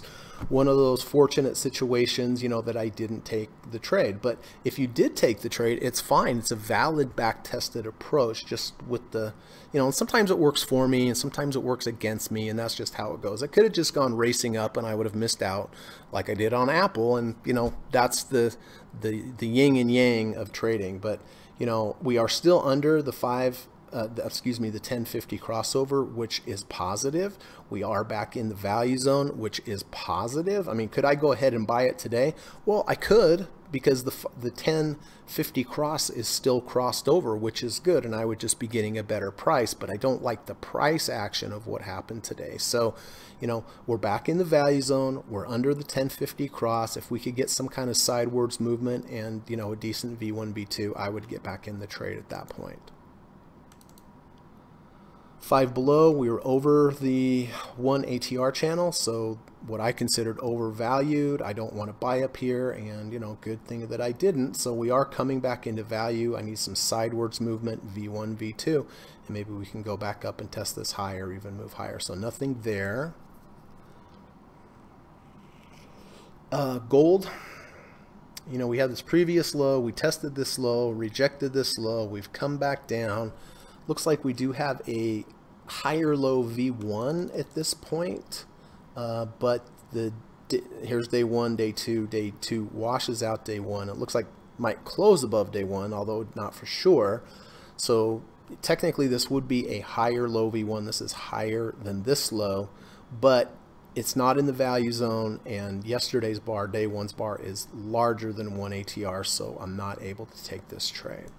one of those fortunate situations, you know, that I didn't take the trade. But if you did take the trade, it's fine. It's a valid back tested approach just with the, you know, and sometimes it works for me and sometimes it works against me. And that's just how it goes. I could have just gone racing up and I would have missed out like I did on Apple. And, you know, that's the, the, the yin and yang of trading. But, you know, we are still under the five, uh, excuse me, the 1050 crossover, which is positive. We are back in the value zone, which is positive. I mean, could I go ahead and buy it today? Well, I could because the, the 1050 cross is still crossed over, which is good, and I would just be getting a better price, but I don't like the price action of what happened today. So, you know, we're back in the value zone. We're under the 1050 cross. If we could get some kind of sidewards movement and, you know, a decent V1, V2, I would get back in the trade at that point. Five below, we were over the one ATR channel, so what I considered overvalued. I don't want to buy up here, and you know, good thing that I didn't. So we are coming back into value. I need some sidewards movement, V1, V2, and maybe we can go back up and test this higher, even move higher. So nothing there. Uh, gold, you know, we had this previous low, we tested this low, rejected this low, we've come back down. Looks like we do have a higher low V1 at this point, uh, but the here's day one, day two, day two washes out day one. It looks like might close above day one, although not for sure. So technically this would be a higher low V1. This is higher than this low, but it's not in the value zone and yesterday's bar, day one's bar is larger than one ATR, so I'm not able to take this trade.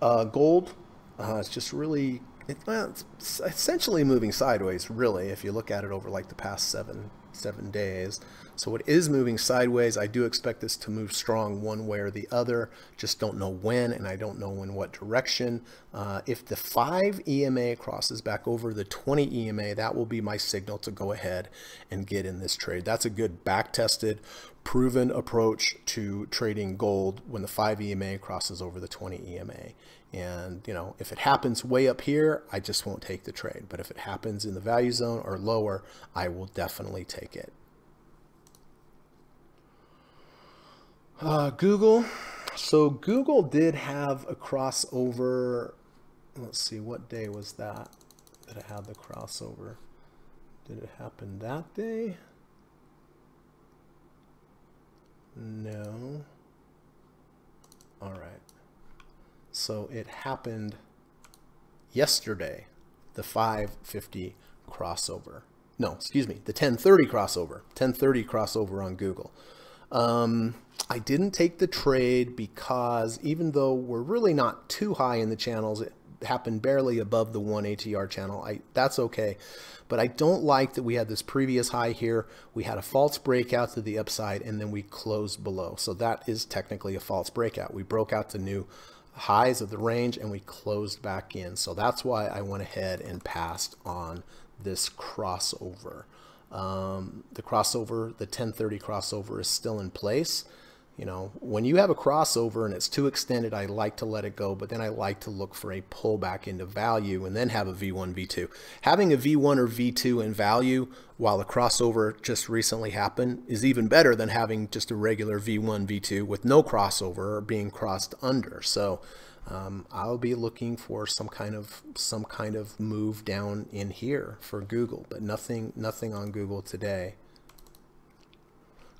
Uh, gold, uh, it's just really, it, well, it's essentially moving sideways, really, if you look at it over like the past seven, seven days. So it is moving sideways. I do expect this to move strong one way or the other. Just don't know when, and I don't know in what direction. Uh, if the 5 EMA crosses back over the 20 EMA, that will be my signal to go ahead and get in this trade. That's a good back-tested, proven approach to trading gold when the 5 EMA crosses over the 20 EMA. And, you know, if it happens way up here, I just won't take the trade. But if it happens in the value zone or lower, I will definitely take it. Uh, Google. So Google did have a crossover. Let's see, what day was that that it had the crossover? Did it happen that day? No. All right. So it happened yesterday, the 550 crossover. No, excuse me, the 1030 crossover. 1030 crossover on Google. Um, I didn't take the trade because even though we're really not too high in the channels, it happened barely above the one ATR channel. I That's okay. But I don't like that we had this previous high here. We had a false breakout to the upside and then we closed below. So that is technically a false breakout. We broke out to new highs of the range and we closed back in. So that's why I went ahead and passed on this crossover. Um, the crossover, the 1030 crossover is still in place. You know, when you have a crossover and it's too extended, I like to let it go, but then I like to look for a pullback into value and then have a V1, V2. Having a V1 or V2 in value while the crossover just recently happened is even better than having just a regular V1, V2 with no crossover or being crossed under. So um, I'll be looking for some kind of some kind of move down in here for Google, but nothing nothing on Google today.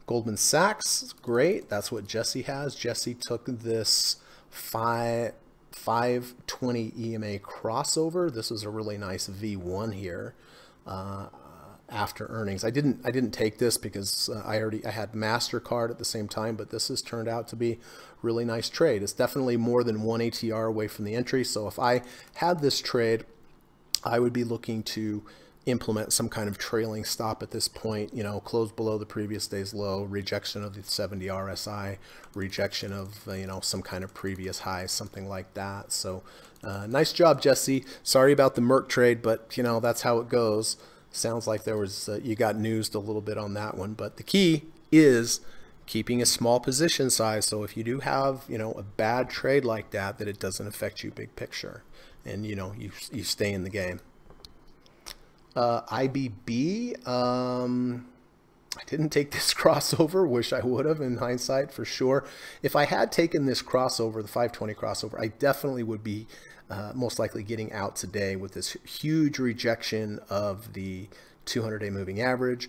Goldman Sachs, great. That's what Jesse has. Jesse took this five, 520 EMA crossover. This was a really nice V1 here uh, after earnings. I didn't I didn't take this because uh, I already I had Mastercard at the same time, but this has turned out to be really nice trade. It's definitely more than one ATR away from the entry. So if I had this trade, I would be looking to implement some kind of trailing stop at this point, you know, close below the previous day's low, rejection of the 70 RSI, rejection of, uh, you know, some kind of previous high, something like that. So uh, nice job, Jesse. Sorry about the Merck trade, but, you know, that's how it goes. Sounds like there was, uh, you got newsed a little bit on that one. But the key is keeping a small position size. So if you do have, you know, a bad trade like that, that it doesn't affect you big picture. And, you know, you, you stay in the game. Uh, IBB, um, I didn't take this crossover. Wish I would have in hindsight for sure. If I had taken this crossover, the 520 crossover, I definitely would be uh, most likely getting out today with this huge rejection of the 200 day moving average.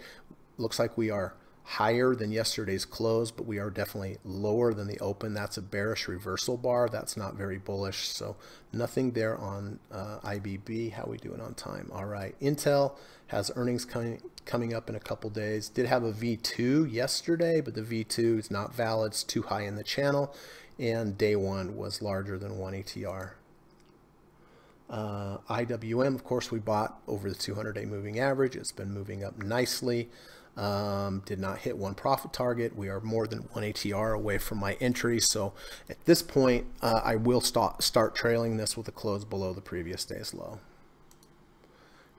Looks like we are higher than yesterday's close, but we are definitely lower than the open. That's a bearish reversal bar. That's not very bullish. So nothing there on uh, IBB. How we doing on time? All right. Intel has earnings coming coming up in a couple days. Did have a V2 yesterday, but the V2 is not valid. It's too high in the channel. And day one was larger than one ATR. Uh, IWM, of course, we bought over the 200-day moving average. It's been moving up nicely. Um, did not hit one profit target. We are more than one ATR away from my entry. So at this point, uh, I will start, start trailing this with a close below the previous day's low.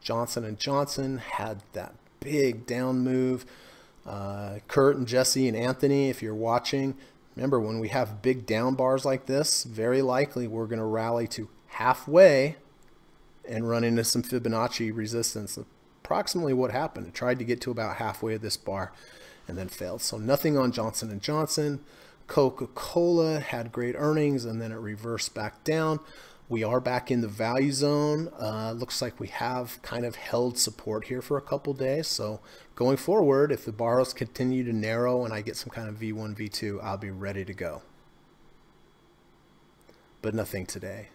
Johnson & Johnson had that big down move. Uh, Kurt and Jesse and Anthony, if you're watching, remember when we have big down bars like this, very likely we're going to rally to halfway and run into some Fibonacci resistance approximately what happened. It tried to get to about halfway of this bar and then failed. So nothing on Johnson & Johnson. Coca-Cola had great earnings and then it reversed back down. we are back in the value zone. Uh, looks like we have kind of held support here for a couple days. So going forward, if the bars continue to narrow and I get some kind of V1, V2, I'll be ready to go. But nothing today.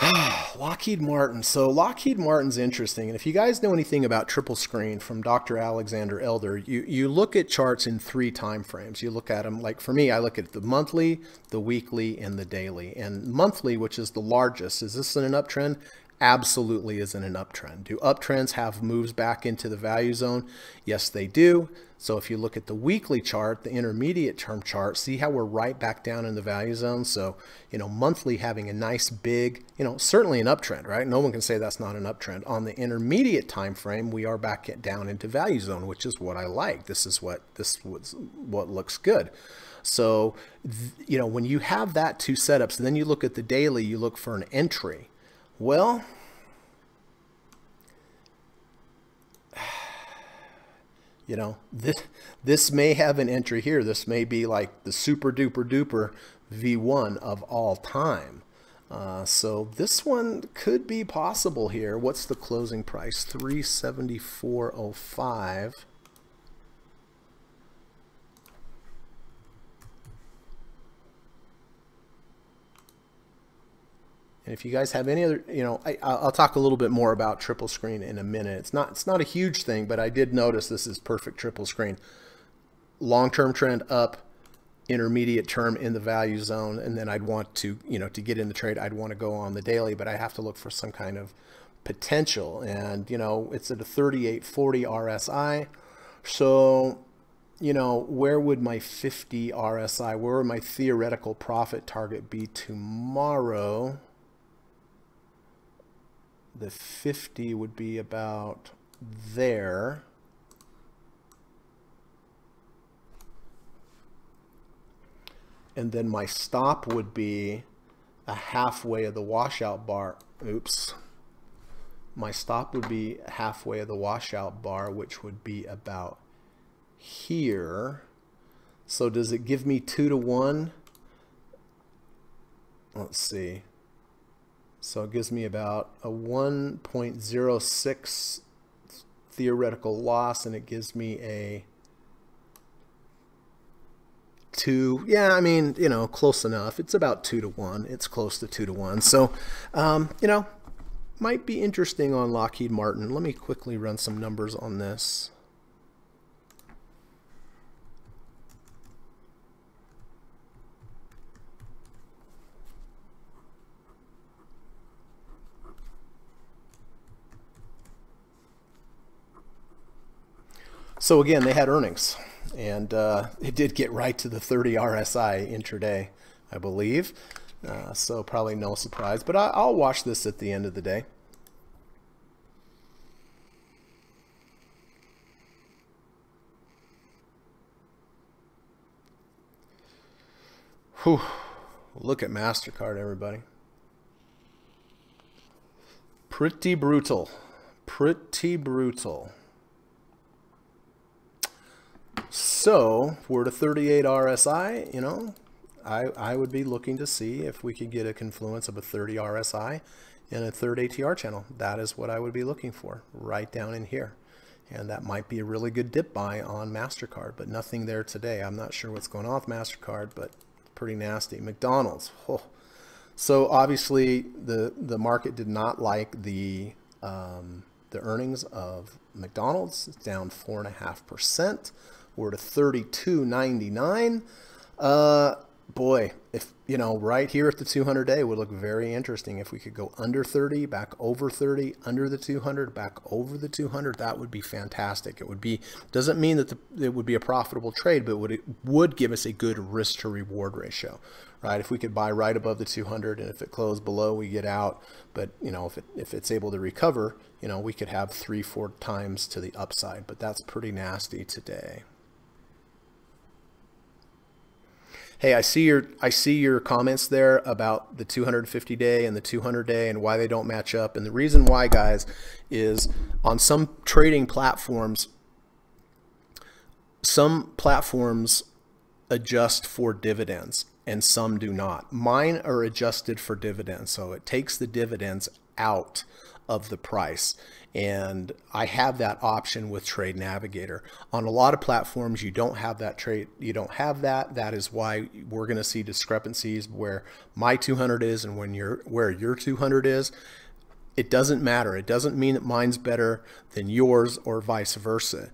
Lockheed Martin. So Lockheed Martin's interesting. And if you guys know anything about triple screen from Dr. Alexander Elder, you, you look at charts in three time frames. You look at them, like for me, I look at the monthly, the weekly, and the daily. And monthly, which is the largest, is this in an uptrend? Absolutely is in an uptrend. Do uptrends have moves back into the value zone? Yes, they do. So if you look at the weekly chart, the intermediate term chart, see how we're right back down in the value zone? So, you know, monthly having a nice big, you know, certainly an uptrend, right? No one can say that's not an uptrend. On the intermediate time frame, we are back down into value zone, which is what I like. This is what this was what looks good. So, you know, when you have that two setups, then you look at the daily, you look for an entry well, you know, this, this may have an entry here. This may be like the super duper duper V1 of all time. Uh, so this one could be possible here. What's the closing price? 374.05. And if you guys have any other, you know, I, will talk a little bit more about triple screen in a minute. It's not, it's not a huge thing, but I did notice this is perfect triple screen. Long-term trend up, intermediate term in the value zone, and then I'd want to, you know, to get in the trade, I'd want to go on the daily, but I have to look for some kind of potential. And, you know, it's at a 3840 RSI. So, you know, where would my 50 RSI, where would my theoretical profit target be tomorrow? The 50 would be about there. And then my stop would be a halfway of the washout bar. Oops. My stop would be halfway of the washout bar, which would be about here. So does it give me two to one? Let's see. So it gives me about a 1.06 theoretical loss and it gives me a 2. Yeah, I mean, you know, close enough. It's about 2 to 1. It's close to 2 to 1. So, um, you know, might be interesting on Lockheed Martin. Let me quickly run some numbers on this. So again, they had earnings, and uh, it did get right to the 30 RSI intraday, I believe. Uh, so probably no surprise, but I, will watch this at the end of the day. Whew. Look at MasterCard, everybody. Pretty brutal. Pretty brutal. So we're to 38 RSI, you know, I, I would be looking to see if we could get a confluence of a 30 RSI in a third ATR channel. That is what I would be looking for right down in here. And that might be a really good dip buy on MasterCard, but nothing there today. I'm not sure what's going on with MasterCard, but pretty nasty. McDonald's. Oh. So obviously the, the market did not like the, um, the earnings of McDonald's. It's down 4.5%. We're to 32.99. Uh, boy, if you know, right here at the 200 day would look very interesting. If we could go under 30, back over 30, under the 200, back over the 200, that would be fantastic. It would be doesn't mean that the, it would be a profitable trade, but would it would give us a good risk to reward ratio, right? If we could buy right above the 200, and if it closed below, we get out. But you know, if it if it's able to recover, you know, we could have three, four times to the upside. But that's pretty nasty today. Hey, I see your I see your comments there about the 250 day and the 200 day and why they don't match up. And the reason why, guys, is on some trading platforms, some platforms adjust for dividends. and some do not. Mine are adjusted for dividends, so it takes the dividends out of the price. And I have that option with Trade Navigator. On a lot of platforms, you don't have that trade. You don't have that. That is why we're going to see discrepancies where my 200 is and when your where your 200 is. It doesn't matter. It doesn't mean that mine's better than yours or vice versa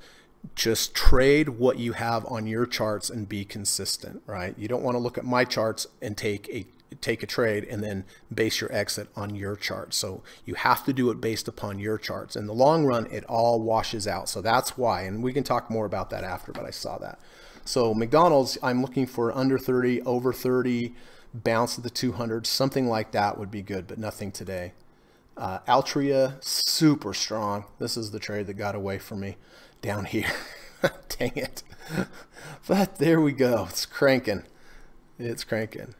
just trade what you have on your charts and be consistent, right? You don't want to look at my charts and take a take a trade and then base your exit on your chart. So you have to do it based upon your charts. In the long run, it all washes out. So that's why, and we can talk more about that after, but I saw that. So McDonald's, I'm looking for under 30, over 30, bounce of the 200, something like that would be good, but nothing today. Uh, Altria, super strong. This is the trade that got away from me down here. Dang it. But there we go. It's cranking. It's cranking.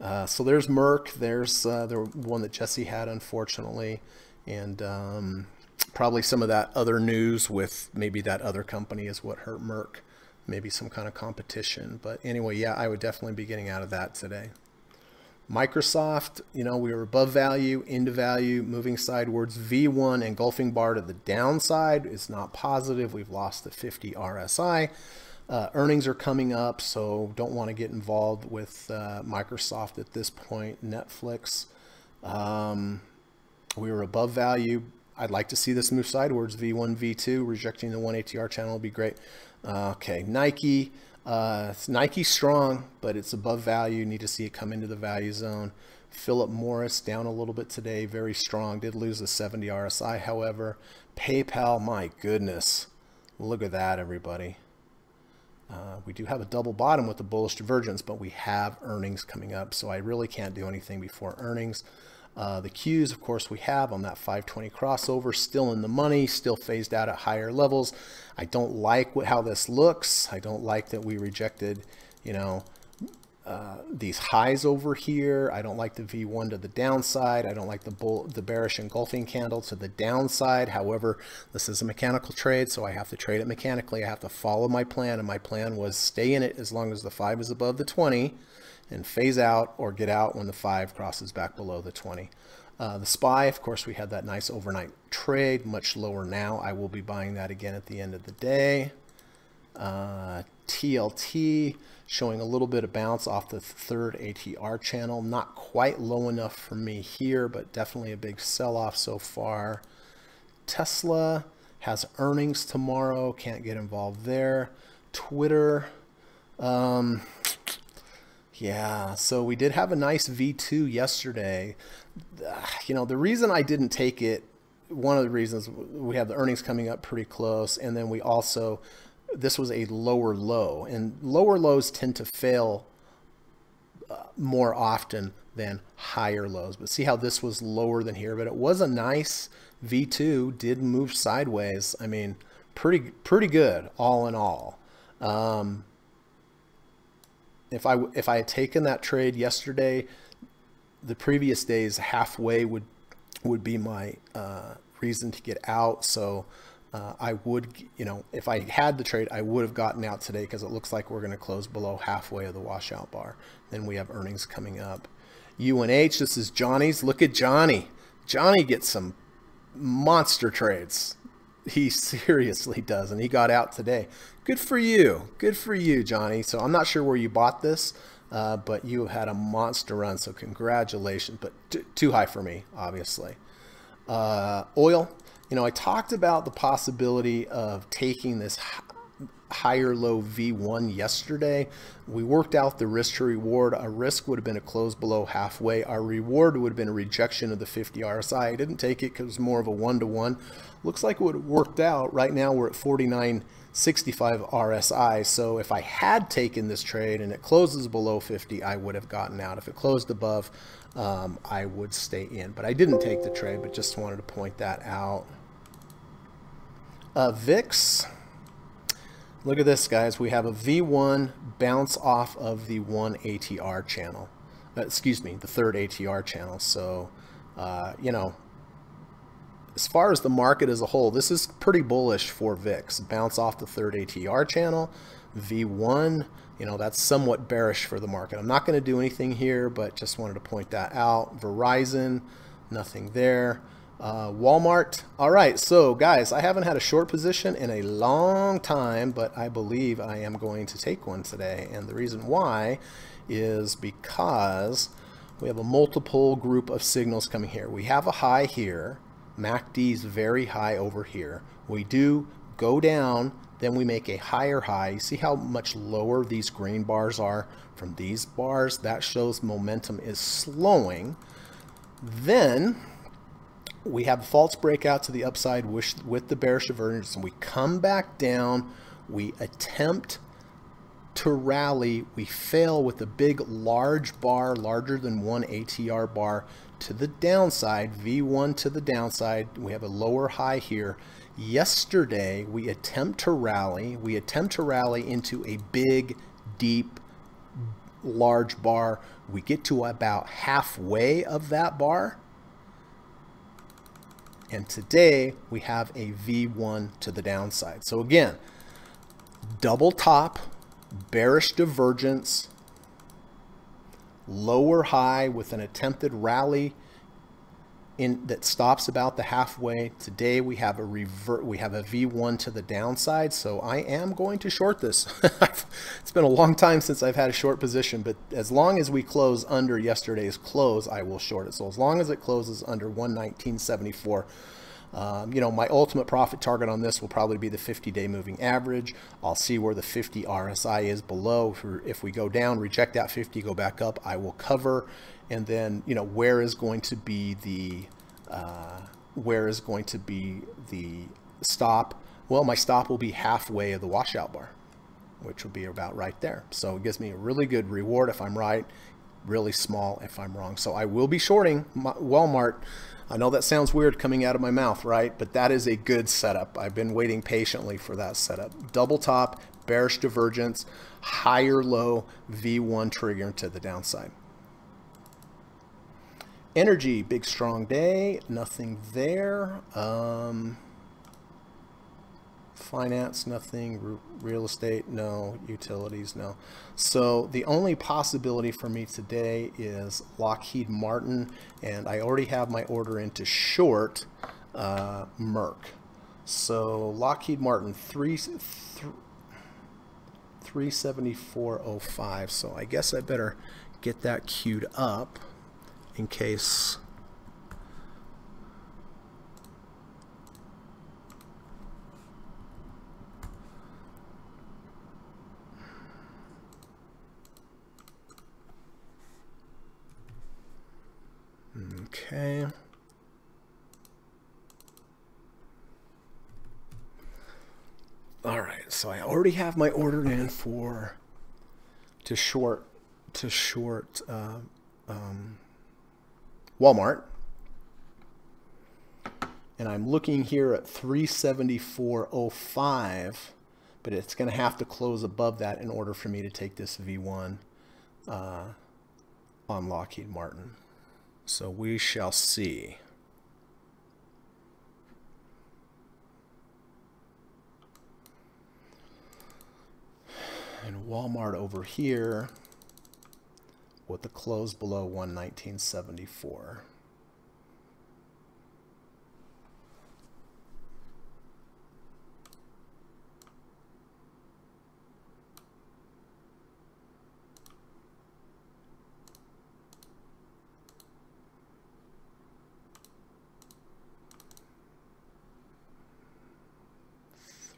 Uh, so there's Merck. There's uh, the one that Jesse had, unfortunately. And um, probably some of that other news with maybe that other company is what hurt Merck. Maybe some kind of competition. But anyway, yeah, I would definitely be getting out of that today. Microsoft, you know, we were above value, into value, moving sidewards. V1 engulfing bar to the downside is not positive. We've lost the 50 RSI. Uh, earnings are coming up, so don't want to get involved with uh, Microsoft at this point. Netflix, um, we were above value. I'd like to see this move sideways. V1, V2, rejecting the 1 ATR channel would be great. Uh, okay, Nike. Uh, Nike strong, but it's above value. Need to see it come into the value zone. Philip Morris down a little bit today, very strong. Did lose the 70 RSI, however. PayPal, my goodness. Look at that, everybody. Uh, we do have a double bottom with the bullish divergence, but we have earnings coming up, so I really can't do anything before earnings. Uh, the Qs, of course, we have on that 520 crossover, still in the money, still phased out at higher levels. I don't like what, how this looks. I don't like that we rejected, you know, uh, these highs over here. I don't like the V1 to the downside. I don't like the bull, the bearish engulfing candle to the downside. However, this is a mechanical trade, so I have to trade it mechanically. I have to follow my plan, and my plan was stay in it as long as the 5 is above the 20 and phase out or get out when the 5 crosses back below the 20. Uh, the SPY, of course, we had that nice overnight trade, much lower now. I will be buying that again at the end of the day. Uh, TLT showing a little bit of bounce off the third ATR channel. Not quite low enough for me here, but definitely a big sell-off so far. Tesla has earnings tomorrow. Can't get involved there. Twitter. Um, yeah, so we did have a nice V2 yesterday. You know, the reason I didn't take it, one of the reasons we have the earnings coming up pretty close, and then we also, this was a lower low, and lower lows tend to fail uh, more often than higher lows. But see how this was lower than here, but it was a nice V2, did move sideways. I mean, pretty pretty good all in all. Um, if I if I had taken that trade yesterday, the previous days halfway would would be my uh, reason to get out. So uh, I would, you know, if I had the trade, I would have gotten out today because it looks like we're going to close below halfway of the washout bar. Then we have earnings coming up. UNH, this is Johnny's. Look at Johnny. Johnny gets some monster trades. He seriously does, and he got out today. Good for you. Good for you, Johnny. So I'm not sure where you bought this, uh, but you had a monster run, so congratulations. But too high for me, obviously. Uh, oil. You know, I talked about the possibility of taking this higher low V1 yesterday. We worked out the risk to reward. Our risk would have been a close below halfway. Our reward would have been a rejection of the 50 RSI. I didn't take it because it was more of a one-to-one. -one. Looks like it would have worked out. Right now we're at 49.65 RSI. So if I had taken this trade and it closes below 50, I would have gotten out. If it closed above, um, I would stay in. But I didn't take the trade, but just wanted to point that out. Uh, VIX. Look at this, guys. We have a V1 bounce off of the one ATR channel. Uh, excuse me, the third ATR channel. So, uh, you know, as far as the market as a whole, this is pretty bullish for VIX. Bounce off the third ATR channel. V1, you know, that's somewhat bearish for the market. I'm not going to do anything here, but just wanted to point that out. Verizon, nothing there. Uh, Walmart. All right, so guys, I haven't had a short position in a long time, but I believe I am going to take one today. And the reason why is because we have a multiple group of signals coming here. We have a high here. MACD is very high over here. We do go down, then we make a higher high. You see how much lower these green bars are from these bars? That shows momentum is slowing. Then we have a false breakout to the upside with, the bearish divergence. And we come back down we attempt to rally. We fail with a big large bar larger than one ATR bar to the downside V1 to the downside. We have a lower high here. Yesterday we attempt to rally. We attempt to rally into a big deep large bar. We get to about halfway of that bar and today we have a V1 to the downside. So again, double top, bearish divergence, lower high with an attempted rally in that stops about the halfway. Today we have a revert, we have a V1 to the downside, so I am going to short this. it's been a long time since I've had a short position, but as long as we close under yesterday's close, I will short it. So as long as it closes under 119.74, um, you know, my ultimate profit target on this will probably be the 50-day moving average. I'll see where the 50 RSI is below. If we go down, reject that 50, go back up, I will cover. And then, you know, where is going to be the uh, where is going to be the stop? Well, my stop will be halfway of the washout bar, which will be about right there. So it gives me a really good reward if I'm right, really small if I'm wrong. So I will be shorting Walmart I know that sounds weird coming out of my mouth, right? But that is a good setup. I've been waiting patiently for that setup. Double top, bearish divergence, higher low, V1 trigger to the downside. Energy, big strong day, nothing there. Um, finance, nothing. Real estate, no. Utilities, no. So the only possibility for me today is Lockheed Martin, and I already have my order into short uh, Merck. So Lockheed Martin, three, th 374.05. So I guess I better get that queued up in case Okay. All right, so I already have my order in for to short to short uh, um, Walmart, and I'm looking here at 374.05, but it's going to have to close above that in order for me to take this V1 uh, on Lockheed Martin. So we shall see. And Walmart over here with the close below 119.74.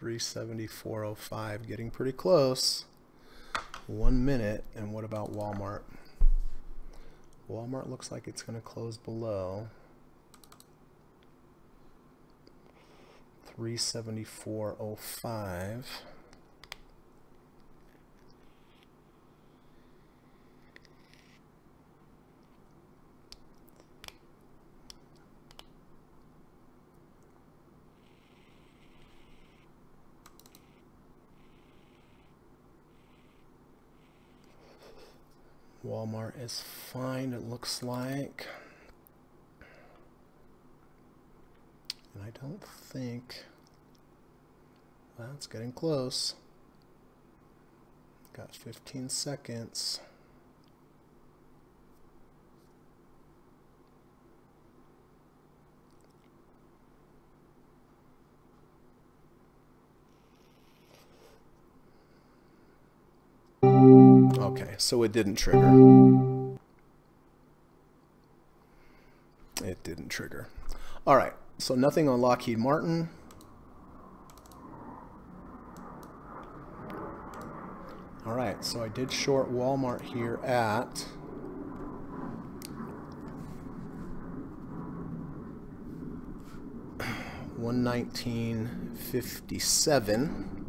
374.05, getting pretty close. One minute, and what about Walmart? Walmart looks like it's going to close below 374.05. Walmart is fine, it looks like. And I don't think, well, getting close. Got 15 seconds. Okay, so it didn't trigger. It didn't trigger. All right, so nothing on Lockheed Martin. All right, so I did short Walmart here at one nineteen fifty seven.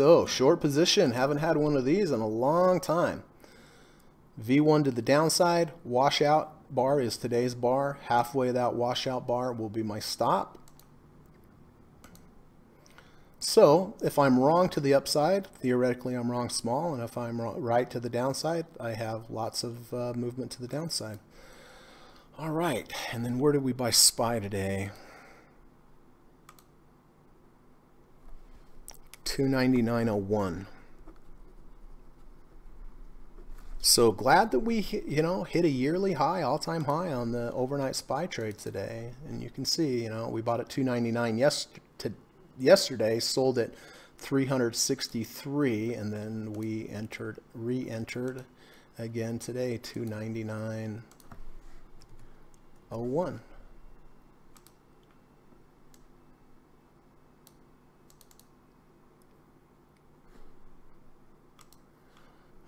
So short position, haven't had one of these in a long time. V1 to the downside, washout bar is today's bar. Halfway that washout bar will be my stop. So if I'm wrong to the upside, theoretically I'm wrong small, and if I'm right to the downside, I have lots of uh, movement to the downside. All right, and then where did we buy SPY today? 299.01. So glad that we, you know, hit a yearly high, all-time high on the overnight SPY trade today. And you can see, you know, we bought at 299 yes, to, yesterday, sold at 363, and then we entered, re-entered again today, 299.01.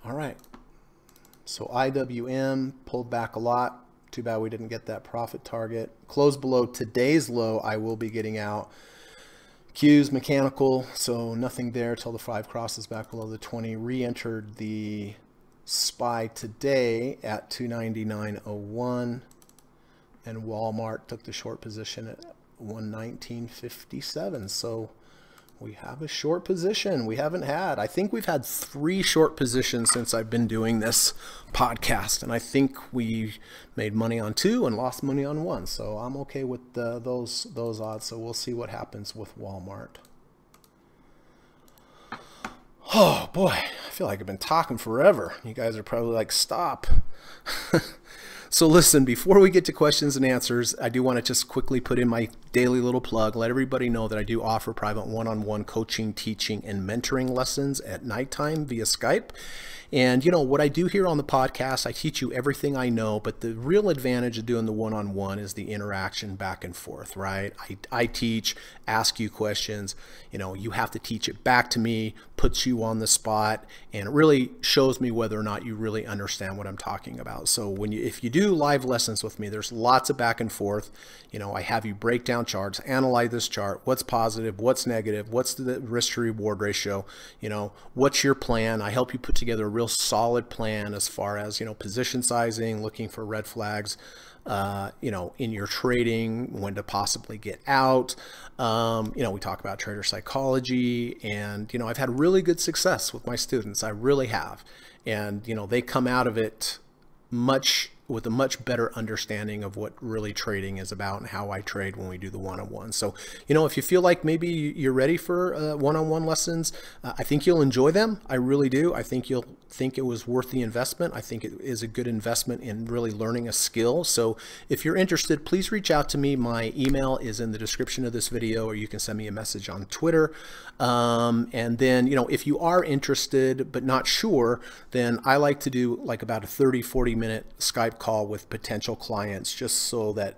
All right. So IWM pulled back a lot. Too bad we didn't get that profit target. Close below today's low, I will be getting out. Q's mechanical, so nothing there till the 5 crosses back below the 20. Re-entered the SPY today at 299.01. And Walmart took the short position at 119.57. So we have a short position we haven't had. I think we've had three short positions since I've been doing this podcast, and I think we made money on two and lost money on one. So I'm okay with uh, those those odds. So we'll see what happens with Walmart. Oh boy, I feel like I've been talking forever. You guys are probably like, stop. So listen, before we get to questions and answers, I do want to just quickly put in my daily little plug. Let everybody know that I do offer private one-on-one -on -one coaching, teaching, and mentoring lessons at nighttime via Skype. And you know, what I do here on the podcast, I teach you everything I know, but the real advantage of doing the one-on-one is the interaction back and forth, right? I, I teach, ask you questions, you know, you have to teach it back to me, puts you on the spot, and it really shows me whether or not you really understand what I'm talking about. So when you, if you do live lessons with me, there's lots of back and forth. You know, I have you break down charts, analyze this chart, what's positive, what's negative, what's the risk to reward ratio, you know, what's your plan? I help you put together a real real solid plan as far as, you know, position sizing, looking for red flags, uh, you know, in your trading, when to possibly get out. Um, you know, we talk about trader psychology and, you know, I've had really good success with my students. I really have. And, you know, they come out of it much with a much better understanding of what really trading is about and how I trade when we do the one-on-one. So, you know, if you feel like maybe you're ready for uh, one-on-one lessons, uh, I think you'll enjoy them. I really do. I think you'll think it was worth the investment. I think it is a good investment in really learning a skill. So if you're interested, please reach out to me. My email is in the description of this video, or you can send me a message on Twitter. Um, and then, you know, if you are interested but not sure, then I like to do like about a 30, 40 minute Skype call with potential clients just so that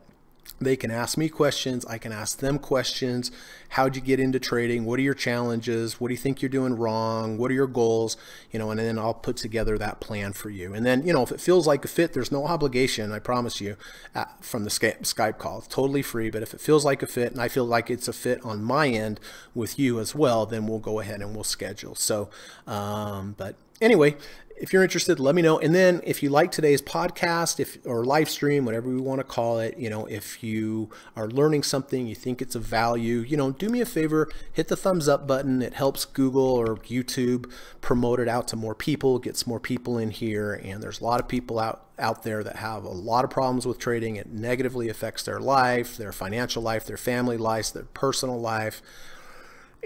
they can ask me questions. I can ask them questions. How'd you get into trading? What are your challenges? What do you think you're doing wrong? What are your goals? You know, and then I'll put together that plan for you. And then, you know, if it feels like a fit, there's no obligation, I promise you, uh, from the Skype call. It's totally free. But if it feels like a fit and I feel like it's a fit on my end with you as well, then we'll go ahead and we'll schedule. So, um, but anyway, if you're interested, let me know. And then if you like today's podcast, if or live stream, whatever we want to call it, you know, if you are learning something, you think it's of value, you know, do me a favor, hit the thumbs up button. It helps Google or YouTube promote it out to more people, gets more people in here. And there's a lot of people out out there that have a lot of problems with trading. It negatively affects their life, their financial life, their family life, their personal life.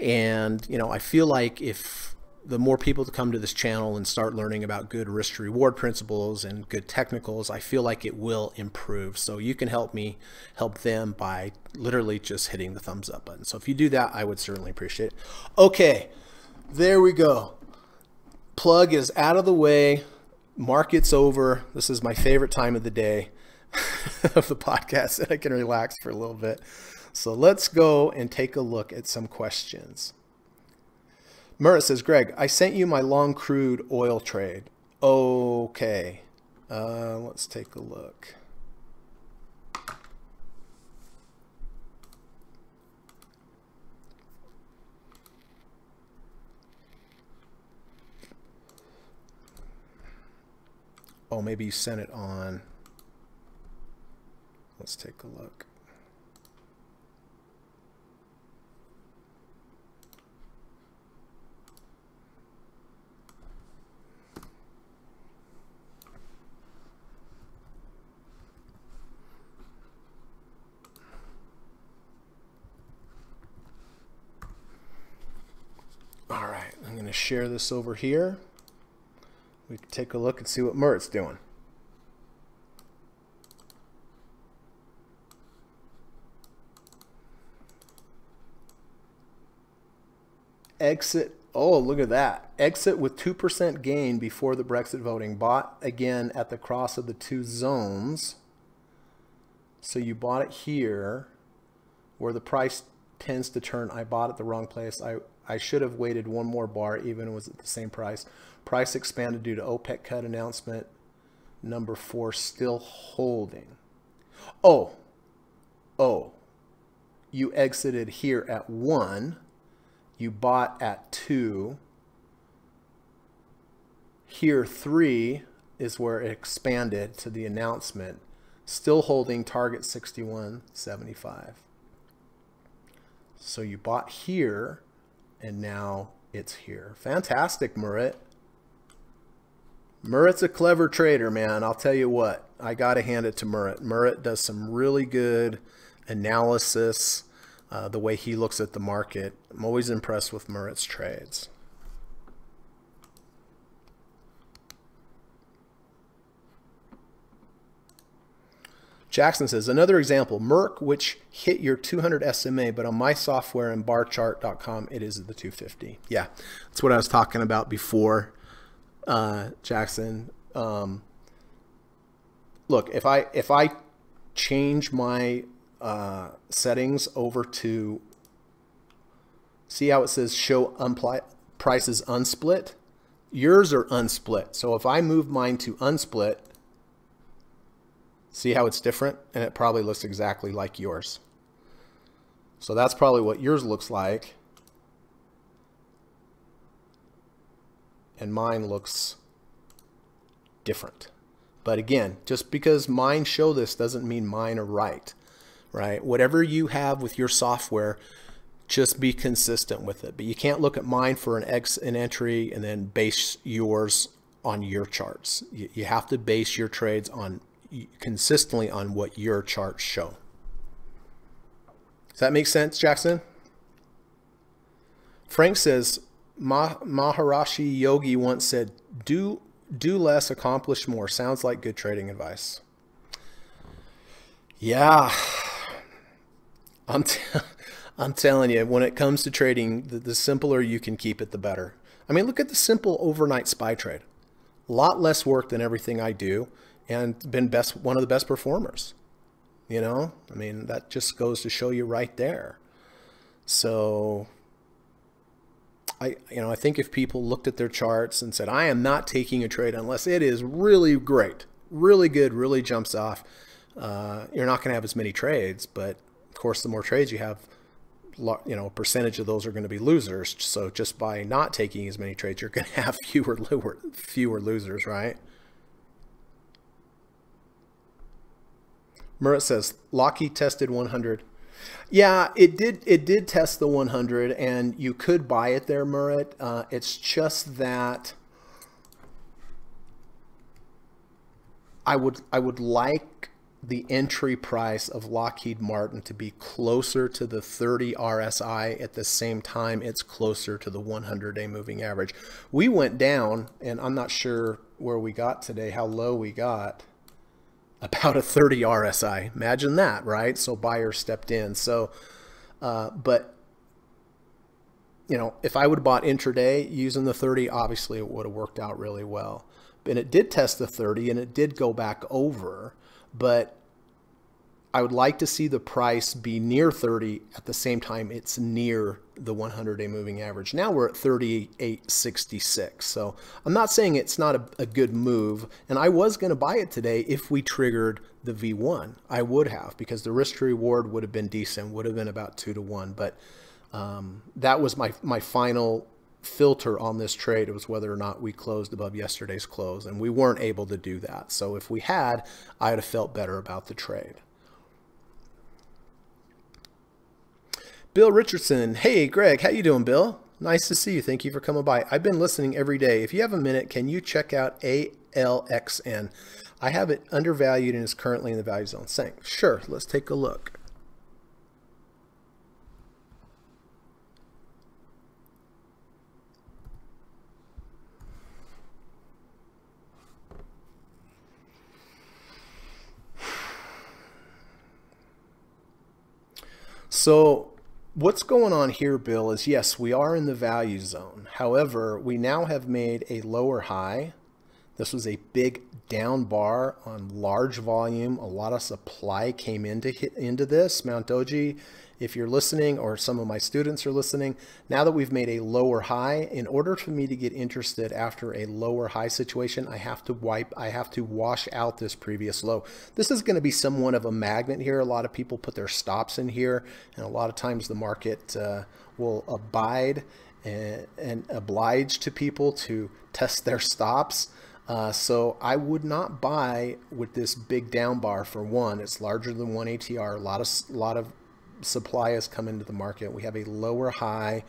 And, you know, I feel like if the more people to come to this channel and start learning about good risk reward principles and good technicals, I feel like it will improve. So you can help me help them by literally just hitting the thumbs up button. So if you do that, I would certainly appreciate it. Okay, there we go. Plug is out of the way. Market's over. This is my favorite time of the day of the podcast and I can relax for a little bit. So let's go and take a look at some questions. Murat says, Greg, I sent you my long crude oil trade. Okay. Uh, let's take a look. Oh, maybe you sent it on. Let's take a look. All right, I'm going to share this over here. We can take a look and see what Murat's doing. Exit. Oh, look at that. Exit with 2% gain before the Brexit voting. Bought again at the cross of the two zones. So you bought it here where the price tends to turn. I bought it the wrong place. I I should have waited one more bar even was at the same price. Price expanded due to OPEC cut announcement. Number four still holding. Oh, oh, you exited here at one. You bought at two. Here three is where it expanded to the announcement. Still holding target 61.75. So you bought here and now it's here. Fantastic, Murat. Murat's a clever trader, man. I'll tell you what. I got to hand it to Murat. Murat does some really good analysis, uh, the way he looks at the market. I'm always impressed with Murat's trades. Jackson says, another example, Merck, which hit your 200 SMA, but on my software and barchart.com, it is the 250. Yeah, that's what I was talking about before, uh, Jackson. Um, look, if I if I change my uh, settings over to see how it says show prices unsplit, yours are unsplit. So if I move mine to unsplit, See how it's different? And it probably looks exactly like yours. So that's probably what yours looks like. And mine looks different. But again, just because mine show this doesn't mean mine are right, right? Whatever you have with your software, just be consistent with it. But you can't look at mine for an X an entry and then base yours on your charts. You, you have to base your trades on consistently on what your charts show. Does that make sense, Jackson? Frank says, Maharishi Yogi once said, do, do less, accomplish more. Sounds like good trading advice. Yeah. I'm, I'm telling you, when it comes to trading, the, the simpler you can keep it, the better. I mean, look at the simple overnight SPY trade. A lot less work than everything I do and been best one of the best performers. You know, I mean, that just goes to show you right there. So I, you know, I think if people looked at their charts and said, I am not taking a trade unless it is really great, really good, really jumps off, uh, you're not going to have as many trades. But of course, the more trades you have, you know, a percentage of those are going to be losers. So just by not taking as many trades, you're going to have fewer fewer losers, right? Murat says Lockheed tested 100. Yeah, it did. It did test the 100, and you could buy it there, Murat. Uh, it's just that I would I would like the entry price of Lockheed Martin to be closer to the 30 RSI at the same time it's closer to the 100 day moving average. We went down, and I'm not sure where we got today, how low we got about a 30 RSI. Imagine that, right? So buyers stepped in. So, uh, but you know, if I would have bought intraday using the 30, obviously it would have worked out really well. And it did test the 30 and it did go back over, but I would like to see the price be near 30 at the same time it's near the 100 day moving average. Now we're at 38.66. So I'm not saying it's not a, a good move. And I was going to buy it today if we triggered the V1. I would have because the risk to reward would have been decent, would have been about two to one. But um, that was my, my final filter on this trade. It was whether or not we closed above yesterday's close. And we weren't able to do that. So if we had, I'd have felt better about the trade. Bill Richardson. Hey, Greg, how you doing, Bill? Nice to see you. Thank you for coming by. I've been listening every day. If you have a minute, can you check out ALXN? I have it undervalued and is currently in the value zone. Thanks. Sure, let's take a look. So what's going on here, Bill, is yes, we are in the value zone. However, we now have made a lower high. This was a big down bar on large volume. A lot of supply came into hit into this. Mount Doji if you're listening or some of my students are listening, now that we've made a lower high, in order for me to get interested after a lower high situation, I have to wipe, I have to wash out this previous low. This is going to be somewhat of a magnet here. A lot of people put their stops in here, and a lot of times the market uh, will abide and, and oblige to people to test their stops. Uh, so I would not buy with this big down bar for one. It's larger than one ATR. A lot of lot of supply has come into the market. We have a lower high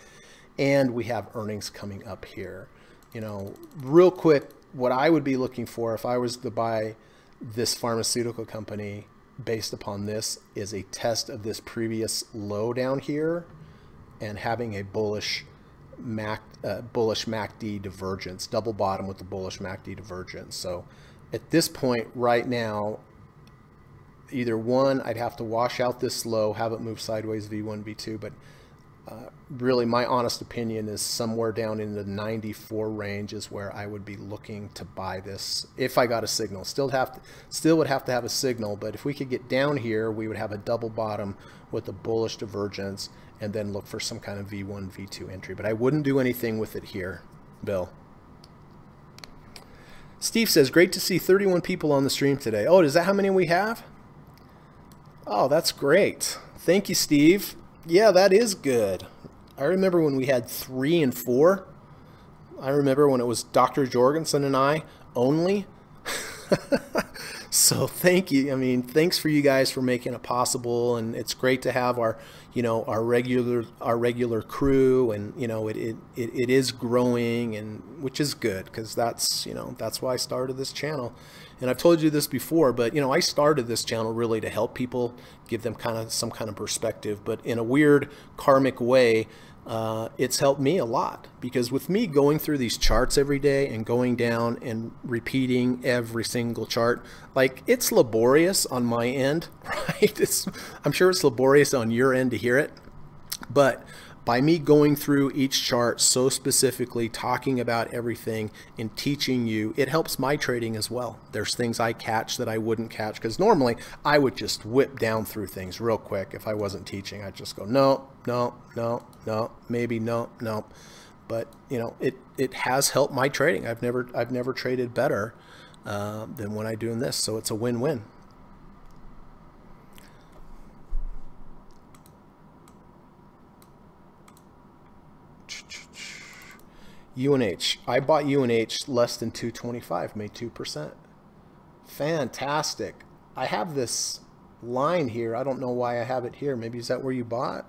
and we have earnings coming up here. You know, real quick, what I would be looking for if I was to buy this pharmaceutical company based upon this is a test of this previous low down here and having a bullish Mac uh, bullish MACD divergence, double bottom with the bullish MACD divergence. So at this point right now, either one, I'd have to wash out this low, have it move sideways V1, V2, but uh, really my honest opinion is somewhere down in the 94 range is where I would be looking to buy this if I got a signal. Still have to, still would have to have a signal, but if we could get down here, we would have a double bottom with a bullish divergence and then look for some kind of V1, V2 entry. But I wouldn't do anything with it here, Bill. Steve says, great to see 31 people on the stream today. Oh, is that how many we have? Oh, that's great. Thank you, Steve. Yeah, that is good. I remember when we had three and four. I remember when it was Dr. Jorgensen and I only. so thank you. I mean, thanks for you guys for making it possible, and it's great to have our, you know, our regular our regular crew, and you know, it it it, it is growing, and which is good because that's you know that's why I started this channel and I've told you this before, but you know, I started this channel really to help people, give them kind of some kind of perspective, but in a weird karmic way, uh, it's helped me a lot. Because with me going through these charts every day and going down and repeating every single chart, like it's laborious on my end, right? It's, I'm sure it's laborious on your end to hear it, but by me going through each chart so specifically, talking about everything and teaching you, it helps my trading as well. There's things I catch that I wouldn't catch because normally I would just whip down through things real quick if I wasn't teaching. I'd just go, no, no, no, no, maybe no, no. But you know, it it has helped my trading. I've never I've never traded better uh, than when I'm doing this, so it's a win-win. UNH. I bought UNH less than 225, made 2%. Fantastic. I have this line here. I don't know why I have it here. Maybe is that where you bought?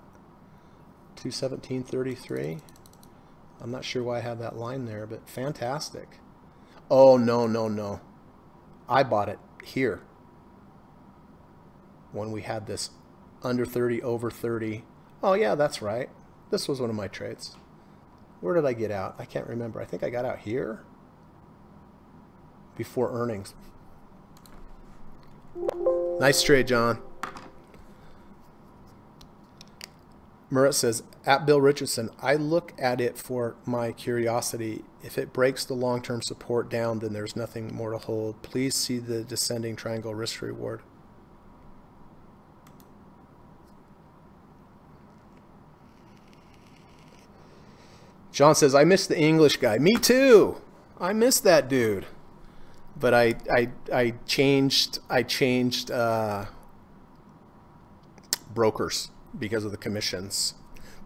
217.33. I'm not sure why I have that line there, but fantastic. Oh, no, no, no. I bought it here when we had this under 30, over 30. Oh, yeah, that's right. This was one of my trades. Where did I get out? I can't remember. I think I got out here before earnings. Nice trade, John. Murat says, at Bill Richardson, I look at it for my curiosity. If it breaks the long-term support down, then there's nothing more to hold. Please see the descending triangle risk reward. John says, I miss the English guy. Me too. I miss that dude. But I I I changed I changed uh, brokers because of the commissions.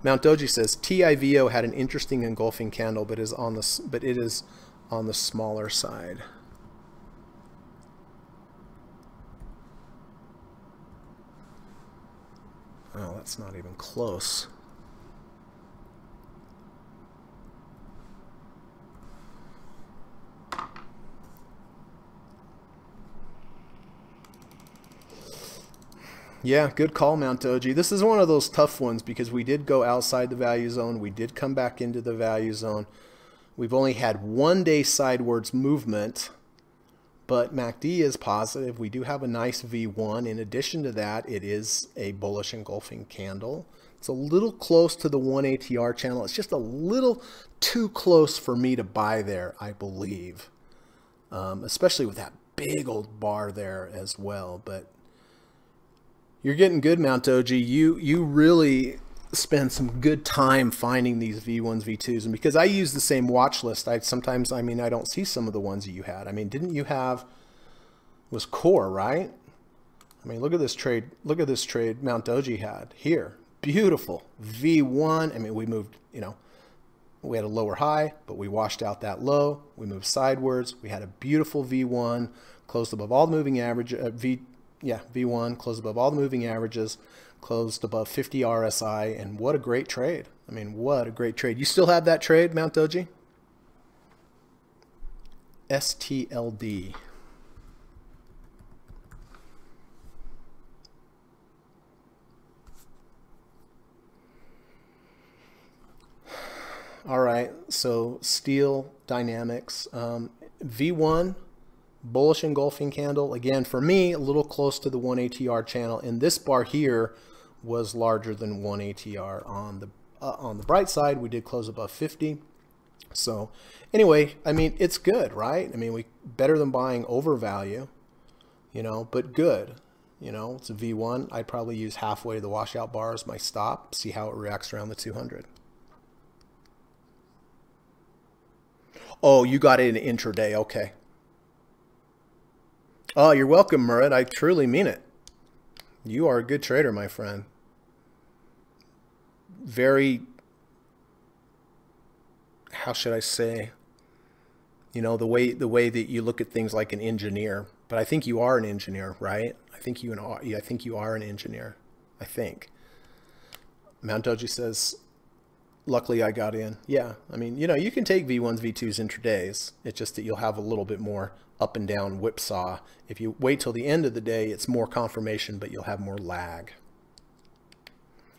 Mount Doji says TIVO had an interesting engulfing candle, but is on the but it is on the smaller side. Oh, that's not even close. Yeah, good call, Mount Doji. This is one of those tough ones because we did go outside the value zone. We did come back into the value zone. We've only had one day sidewards movement, but MACD is positive. We do have a nice V1. In addition to that, it is a bullish engulfing candle. It's a little close to the 1 ATR channel. It's just a little too close for me to buy there, I believe, um, especially with that big old bar there as well. But you're getting good, Mount Doji. You you really spend some good time finding these V1s, V2s, and because I use the same watch list, I sometimes I mean I don't see some of the ones that you had. I mean, didn't you have was core right? I mean, look at this trade. Look at this trade Mount Doji had here. Beautiful V1. I mean, we moved. You know, we had a lower high, but we washed out that low. We moved sideways. We had a beautiful V1, closed above all the moving average. Uh, v yeah, V1 closed above all the moving averages, closed above 50 RSI, and what a great trade. I mean, what a great trade. You still have that trade, Mount Doji? STLD. All right, so steel dynamics. Um, V1 bullish engulfing candle. Again, for me, a little close to the 1 ATR channel. And this bar here was larger than 1 ATR. On the, uh, on the bright side, we did close above 50. So anyway, I mean, it's good, right? I mean, we better than buying overvalue, you know, but good. You know, it's a V1. I'd probably use halfway to the washout bar as my stop, see how it reacts around the 200. Oh, you got it in intraday. Okay. Oh, you're welcome, Murat. I truly mean it. You are a good trader, my friend. Very, how should I say? You know, the way the way that you look at things like an engineer. But I think you are an engineer, right? I think you are. I think you are an engineer. I think. Mount Doji says, luckily I got in. Yeah, I mean, you know, you can take V1s, V2s intradays. It's just that you'll have a little bit more up and down whipsaw. If you wait till the end of the day, it's more confirmation, but you'll have more lag.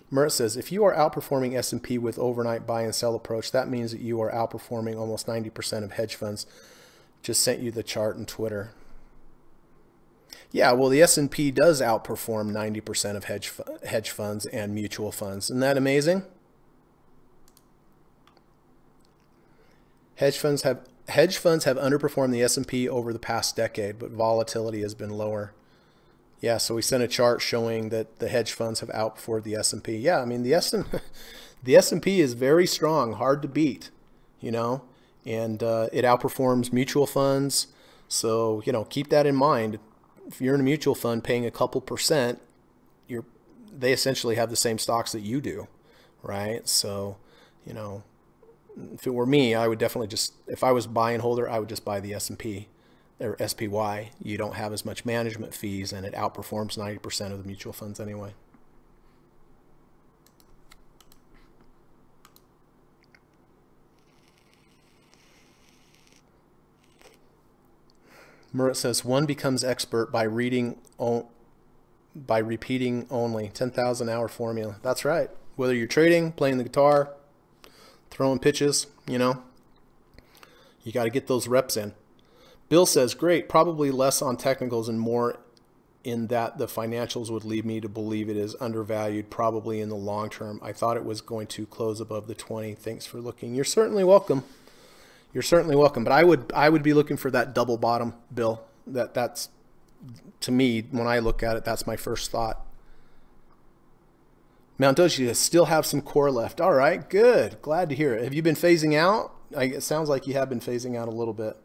Murat says, if you are outperforming S&P with overnight buy and sell approach, that means that you are outperforming almost 90% of hedge funds. Just sent you the chart in Twitter. Yeah, well, the S&P does outperform 90% of hedge, hedge funds and mutual funds. Isn't that amazing? Hedge funds have hedge funds have underperformed the S&P over the past decade, but volatility has been lower. Yeah, so we sent a chart showing that the hedge funds have outperformed the S&P. Yeah, I mean the S the S&P is very strong, hard to beat, you know, and uh, it outperforms mutual funds. So you know, keep that in mind. If you're in a mutual fund paying a couple percent, you're they essentially have the same stocks that you do, right? So you know, if it were me, I would definitely just, if I was buy and holder, I would just buy the S&P or SPY. You don't have as much management fees and it outperforms 90% of the mutual funds anyway. Murat says one becomes expert by reading by repeating only 10,000 hour formula. That's right. Whether you're trading, playing the guitar, throwing pitches, you know, you got to get those reps in. Bill says, great, probably less on technicals and more in that the financials would lead me to believe it is undervalued probably in the long term. I thought it was going to close above the 20. Thanks for looking. You're certainly welcome. You're certainly welcome. But I would I would be looking for that double bottom, Bill. That that's to me when I look at it, that's my first thought. Mount Doji still have some core left. All right, good. Glad to hear it. Have you been phasing out? It sounds like you have been phasing out a little bit.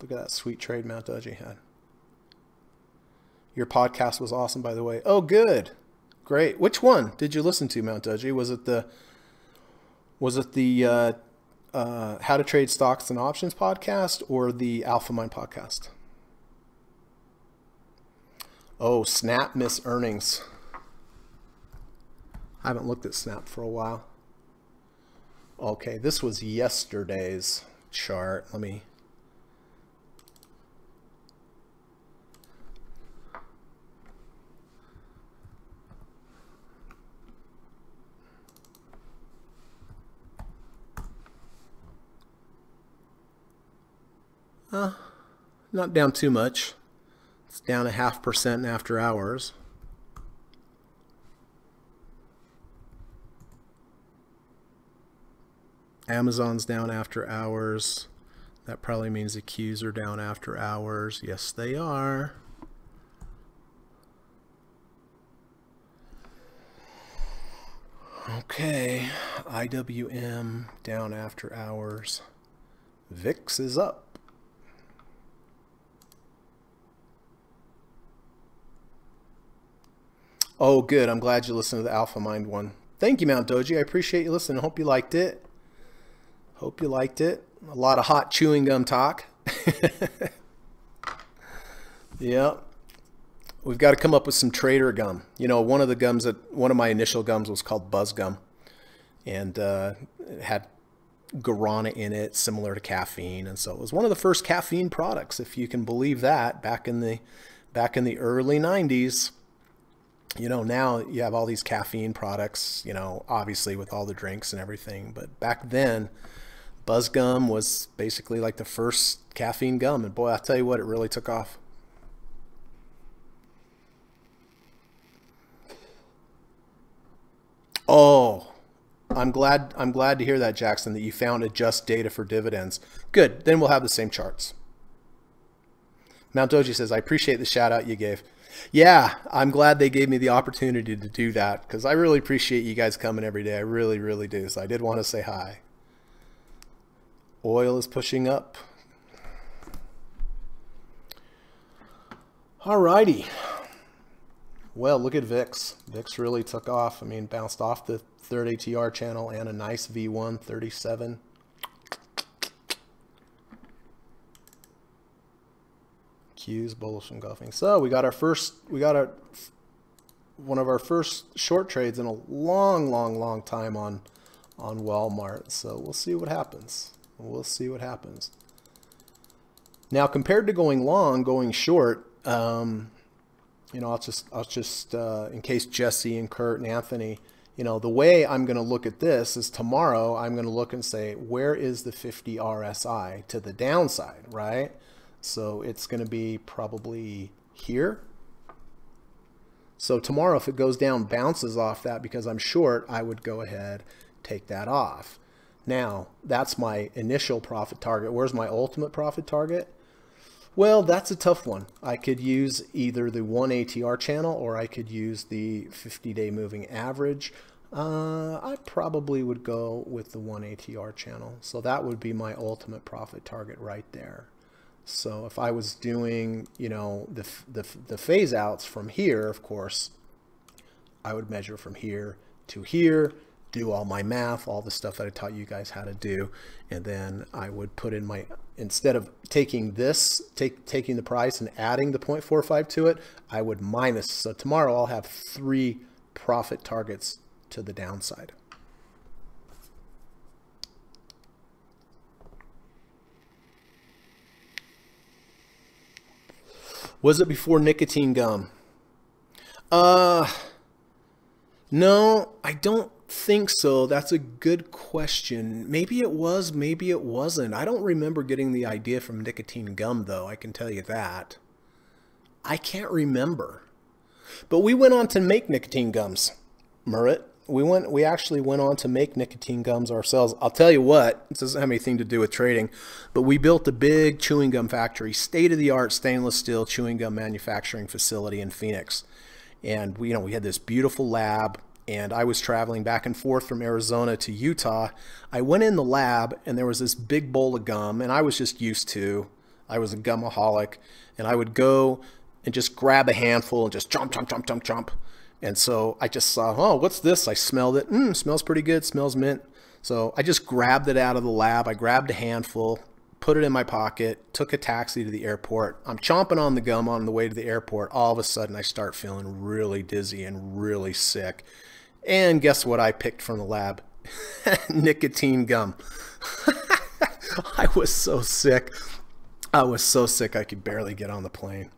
Look at that sweet trade Mount Doji had. Your podcast was awesome, by the way. Oh, good. Great. Which one did you listen to, Mount Doji? Was it the was it the uh, uh, How to Trade Stocks and Options podcast or the Alpha Mind podcast? Oh, Snap miss earnings. I haven't looked at Snap for a while. Okay, this was yesterday's chart. Let me Uh, not down too much. Down a half percent after hours. Amazon's down after hours. That probably means the Qs are down after hours. Yes, they are. Okay, IWM down after hours. VIX is up. Oh, good. I'm glad you listened to the Alpha Mind one. Thank you, Mount Doji. I appreciate you listening. Hope you liked it. Hope you liked it. A lot of hot chewing gum talk. yeah. We've got to come up with some trader gum. You know, one of the gums that one of my initial gums was called Buzz Gum, and uh, it had guarana in it, similar to caffeine, and so it was one of the first caffeine products, if you can believe that, back in the back in the early 90s you know, now you have all these caffeine products, you know, obviously with all the drinks and everything. But back then, Buzz Gum was basically like the first caffeine gum. And boy, I'll tell you what, it really took off. Oh, I'm glad I'm glad to hear that, Jackson, that you found adjust data for dividends. Good. Then we'll have the same charts. Mount Doji says, I appreciate the shout out you gave. Yeah, I'm glad they gave me the opportunity to do that because I really appreciate you guys coming every day. I really, really do. So I did want to say hi. Oil is pushing up. All righty. Well, look at VIX. VIX really took off. I mean, bounced off the third ATR channel and a nice V1 37. Qs, bullish engulfing. So we got our first, we got our one of our first short trades in a long, long, long time on on Walmart. So we'll see what happens. We'll see what happens. Now, compared to going long, going short, um, you know, I'll just, I'll just, uh, in case Jesse and Kurt and Anthony, you know, the way I'm going to look at this is tomorrow I'm going to look and say, where is the 50 RSI to the downside, right? So it's going to be probably here. So tomorrow, if it goes down, bounces off that because I'm short, I would go ahead, take that off. Now, that's my initial profit target. Where's my ultimate profit target? Well, that's a tough one. I could use either the 1 ATR channel or I could use the 50-day moving average. Uh, I probably would go with the 1 ATR channel. So that would be my ultimate profit target right there. So if I was doing, you know, the, the, the phase outs from here, of course, I would measure from here to here, do all my math, all the stuff that I taught you guys how to do, and then I would put in my instead of taking this, take taking the price and adding the 0.45 to it, I would minus. So tomorrow I'll have three profit targets to the downside. Was it before nicotine gum? Uh, no, I don't think so. That's a good question. Maybe it was, maybe it wasn't. I don't remember getting the idea from nicotine gum, though. I can tell you that. I can't remember. But we went on to make nicotine gums, Murat. We went. We actually went on to make nicotine gums ourselves. I'll tell you what. This doesn't have anything to do with trading, but we built a big chewing gum factory, state-of-the-art stainless steel chewing gum manufacturing facility in Phoenix. And we, you know, we had this beautiful lab and I was traveling back and forth from Arizona to Utah. I went in the lab and there was this big bowl of gum and I was just used to, I was a gumaholic and I would go and just grab a handful and just chomp chomp chomp chomp jump. And so I just saw, oh, what's this? I smelled it. Mmm, smells pretty good. Smells mint. So I just grabbed it out of the lab. I grabbed a handful, put it in my pocket, took a taxi to the airport. I'm chomping on the gum on the way to the airport. All of a sudden, I start feeling really dizzy and really sick. And guess what I picked from the lab? Nicotine gum. I was so sick. I was so sick I could barely get on the plane.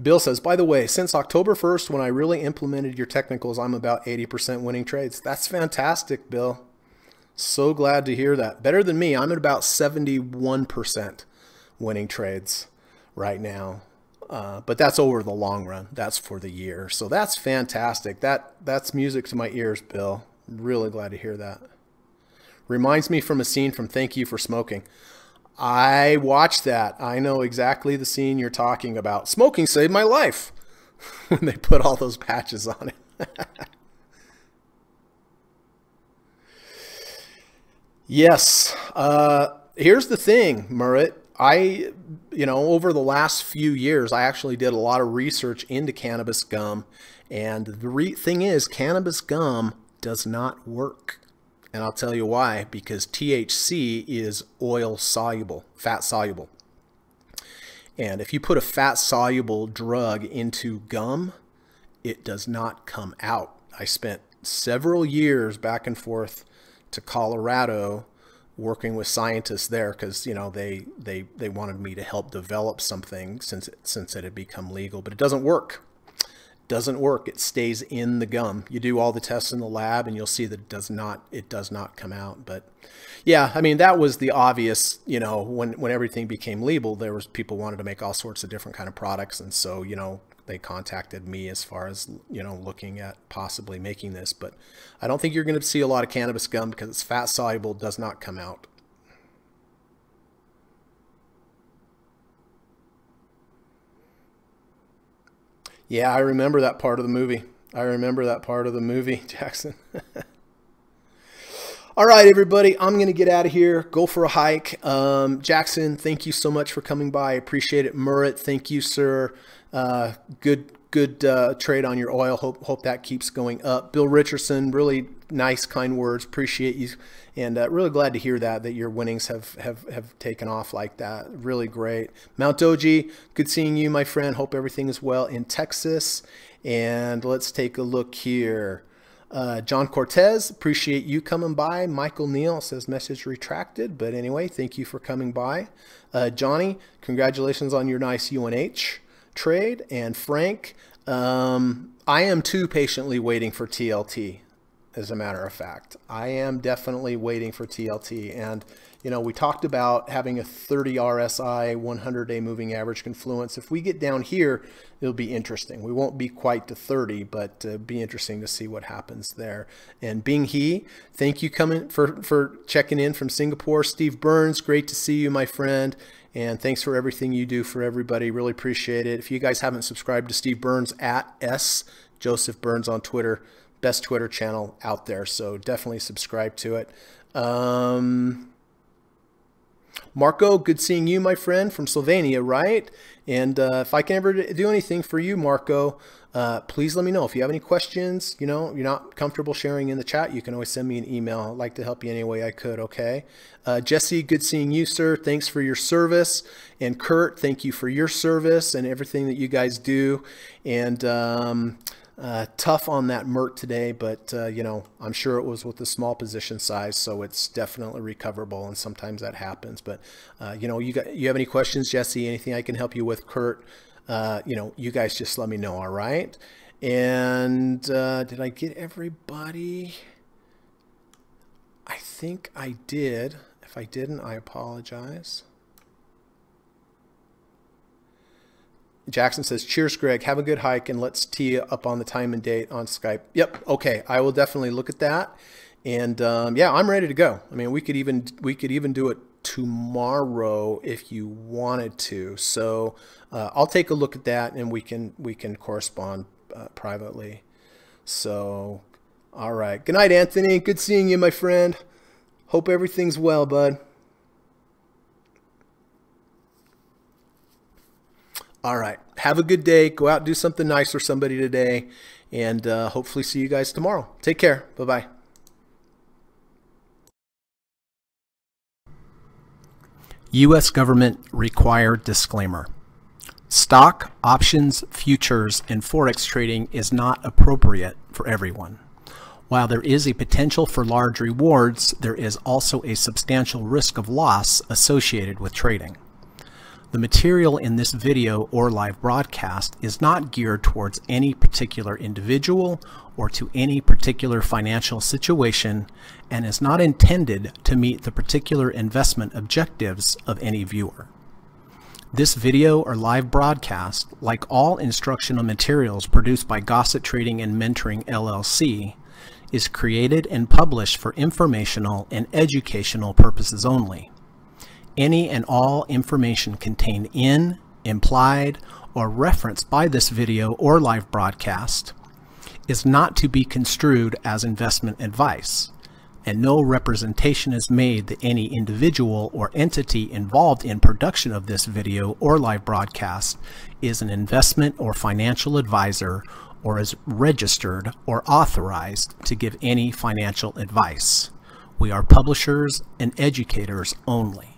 Bill says, by the way, since October 1st, when I really implemented your technicals, I'm about 80% winning trades. That's fantastic, Bill. So glad to hear that. Better than me. I'm at about 71% winning trades right now. Uh, but that's over the long run. That's for the year. So that's fantastic. That that's music to my ears, Bill. Really glad to hear that. Reminds me from a scene from Thank You for Smoking. I watched that. I know exactly the scene you're talking about. Smoking saved my life when they put all those patches on it. Yes. Uh, here's the thing, Murat. I, you know, over the last few years, I actually did a lot of research into cannabis gum. And the thing is, cannabis gum does not work. And I'll tell you why because THC is oil soluble, fat soluble. And if you put a fat soluble drug into gum, it does not come out. I spent several years back and forth to Colorado working with scientists there because you know they they they wanted me to help develop something since it, since it had become legal but it doesn't work doesn't work. It stays in the gum. You do all the tests in the lab and you'll see that it does not it does not come out. But yeah i mean that was the obvious you know when when everything became legal there was people wanted to make all sorts of different kind of products. And so you know they contacted me as far as you know looking at possibly making this. But i don't think you're going to see a lot of cannabis gum because it's fat soluble does not come out yeah i remember that part of the movie i remember that part of the movie jackson All right, everybody, I'm going to get out of here, go for a hike. Um, Jackson, thank you so much for coming by. I appreciate it. Murat, thank you, sir. Uh, good good uh, trade on your oil. Hope hope that keeps going up. Bill Richardson, really nice, kind words. Appreciate you, and uh, really glad to hear that that your winnings have have have taken off like that. Really great. Mount Doji, good seeing you, my friend. Hope everything is well in Texas. And let's take a look here. Uh, John Cortez, appreciate you coming by. Michael Neal says message retracted, but anyway, thank you for coming by. Uh, Johnny, congratulations on your nice UNH trade. And Frank, um, I am too patiently waiting for TLT, as a matter of fact. I am definitely waiting for TLT. And, you know, we talked about having a 30 RSI 100 day moving average confluence. If we get down here, it'll be interesting. We won't be quite to 30, but uh, be interesting to see what happens there. And Bing He, thank you coming for, for checking in from Singapore. Steve Burns, great to see you, my friend. And thanks for everything you do for everybody. Really appreciate it. If you guys haven't subscribed to Steve Burns at S Joseph Burns on Twitter, best Twitter channel out there. So definitely subscribe to it. Um, Marco, good seeing you, my friend, from Slovenia, right? And uh, if I can ever do anything for you, Marco, uh, please let me know. If you have any questions, you know, you're not comfortable sharing in the chat, you can always send me an email. I'd like to help you any way I could, okay? Uh, Jesse, good seeing you, sir. Thanks for your service. And Kurt, thank you for your service and everything that you guys do. And um, uh, tough on that Merck today, but uh, you know, I'm sure it was with a small position size, so it's definitely recoverable, and sometimes that happens. But uh, you know, you got you have any questions, Jesse? Anything I can help you with, Kurt? Uh, you know, you guys just let me know. All right. And uh, did I get everybody? I think I did. If I didn't, I apologize. Jackson says, cheers, Greg. Have a good hike and let's tee up on the time and date on Skype. Yep. Okay. I will definitely look at that. And um, yeah, I'm ready to go. I mean, we could even, we could even do it tomorrow if you wanted to. So uh, I'll take a look at that and we can, we can correspond uh, privately. So, all right. Good night, Anthony. Good seeing you, my friend. Hope everything's well, bud. All right. Have a good day. Go out and do something nice for somebody today. And uh, hopefully see you guys tomorrow. Take care. Bye bye. U.S. government required disclaimer. Stock, options, futures, and forex trading is not appropriate for everyone. While there is a potential for large rewards, there is also a substantial risk of loss associated with trading. The material in this video or live broadcast is not geared towards any particular individual or to any particular financial situation and is not intended to meet the particular investment objectives of any viewer. This video or live broadcast, like all instructional materials produced by Gossett Trading and Mentoring LLC, is created and published for informational and educational purposes only any and all information contained in, implied, or referenced by this video or live broadcast is not to be construed as investment advice, and no representation is made that any individual or entity involved in production of this video or live broadcast is an investment or financial advisor or is registered or authorized to give any financial advice. We are publishers and educators only.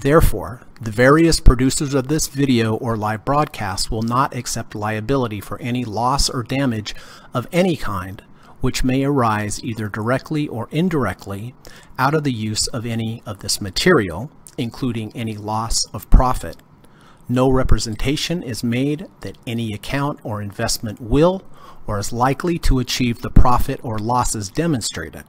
Therefore, the various producers of this video or live broadcast will not accept liability for any loss or damage of any kind which may arise either directly or indirectly out of the use of any of this material, including any loss of profit. No representation is made that any account or investment will or is likely to achieve the profit or losses demonstrated.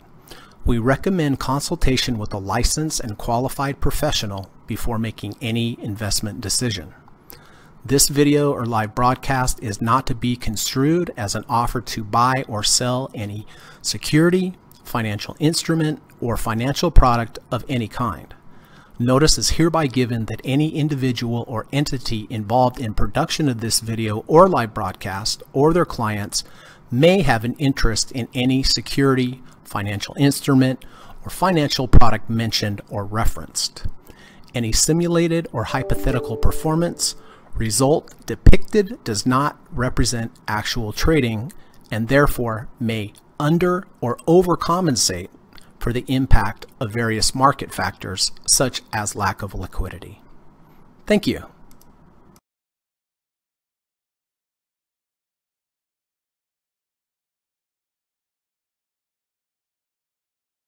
We recommend consultation with a licensed and qualified professional before making any investment decision. This video or live broadcast is not to be construed as an offer to buy or sell any security, financial instrument, or financial product of any kind. Notice is hereby given that any individual or entity involved in production of this video or live broadcast or their clients may have an interest in any security, financial instrument, or financial product mentioned or referenced. Any simulated or hypothetical performance result depicted does not represent actual trading and therefore may under or overcompensate for the impact of various market factors such as lack of liquidity. Thank you.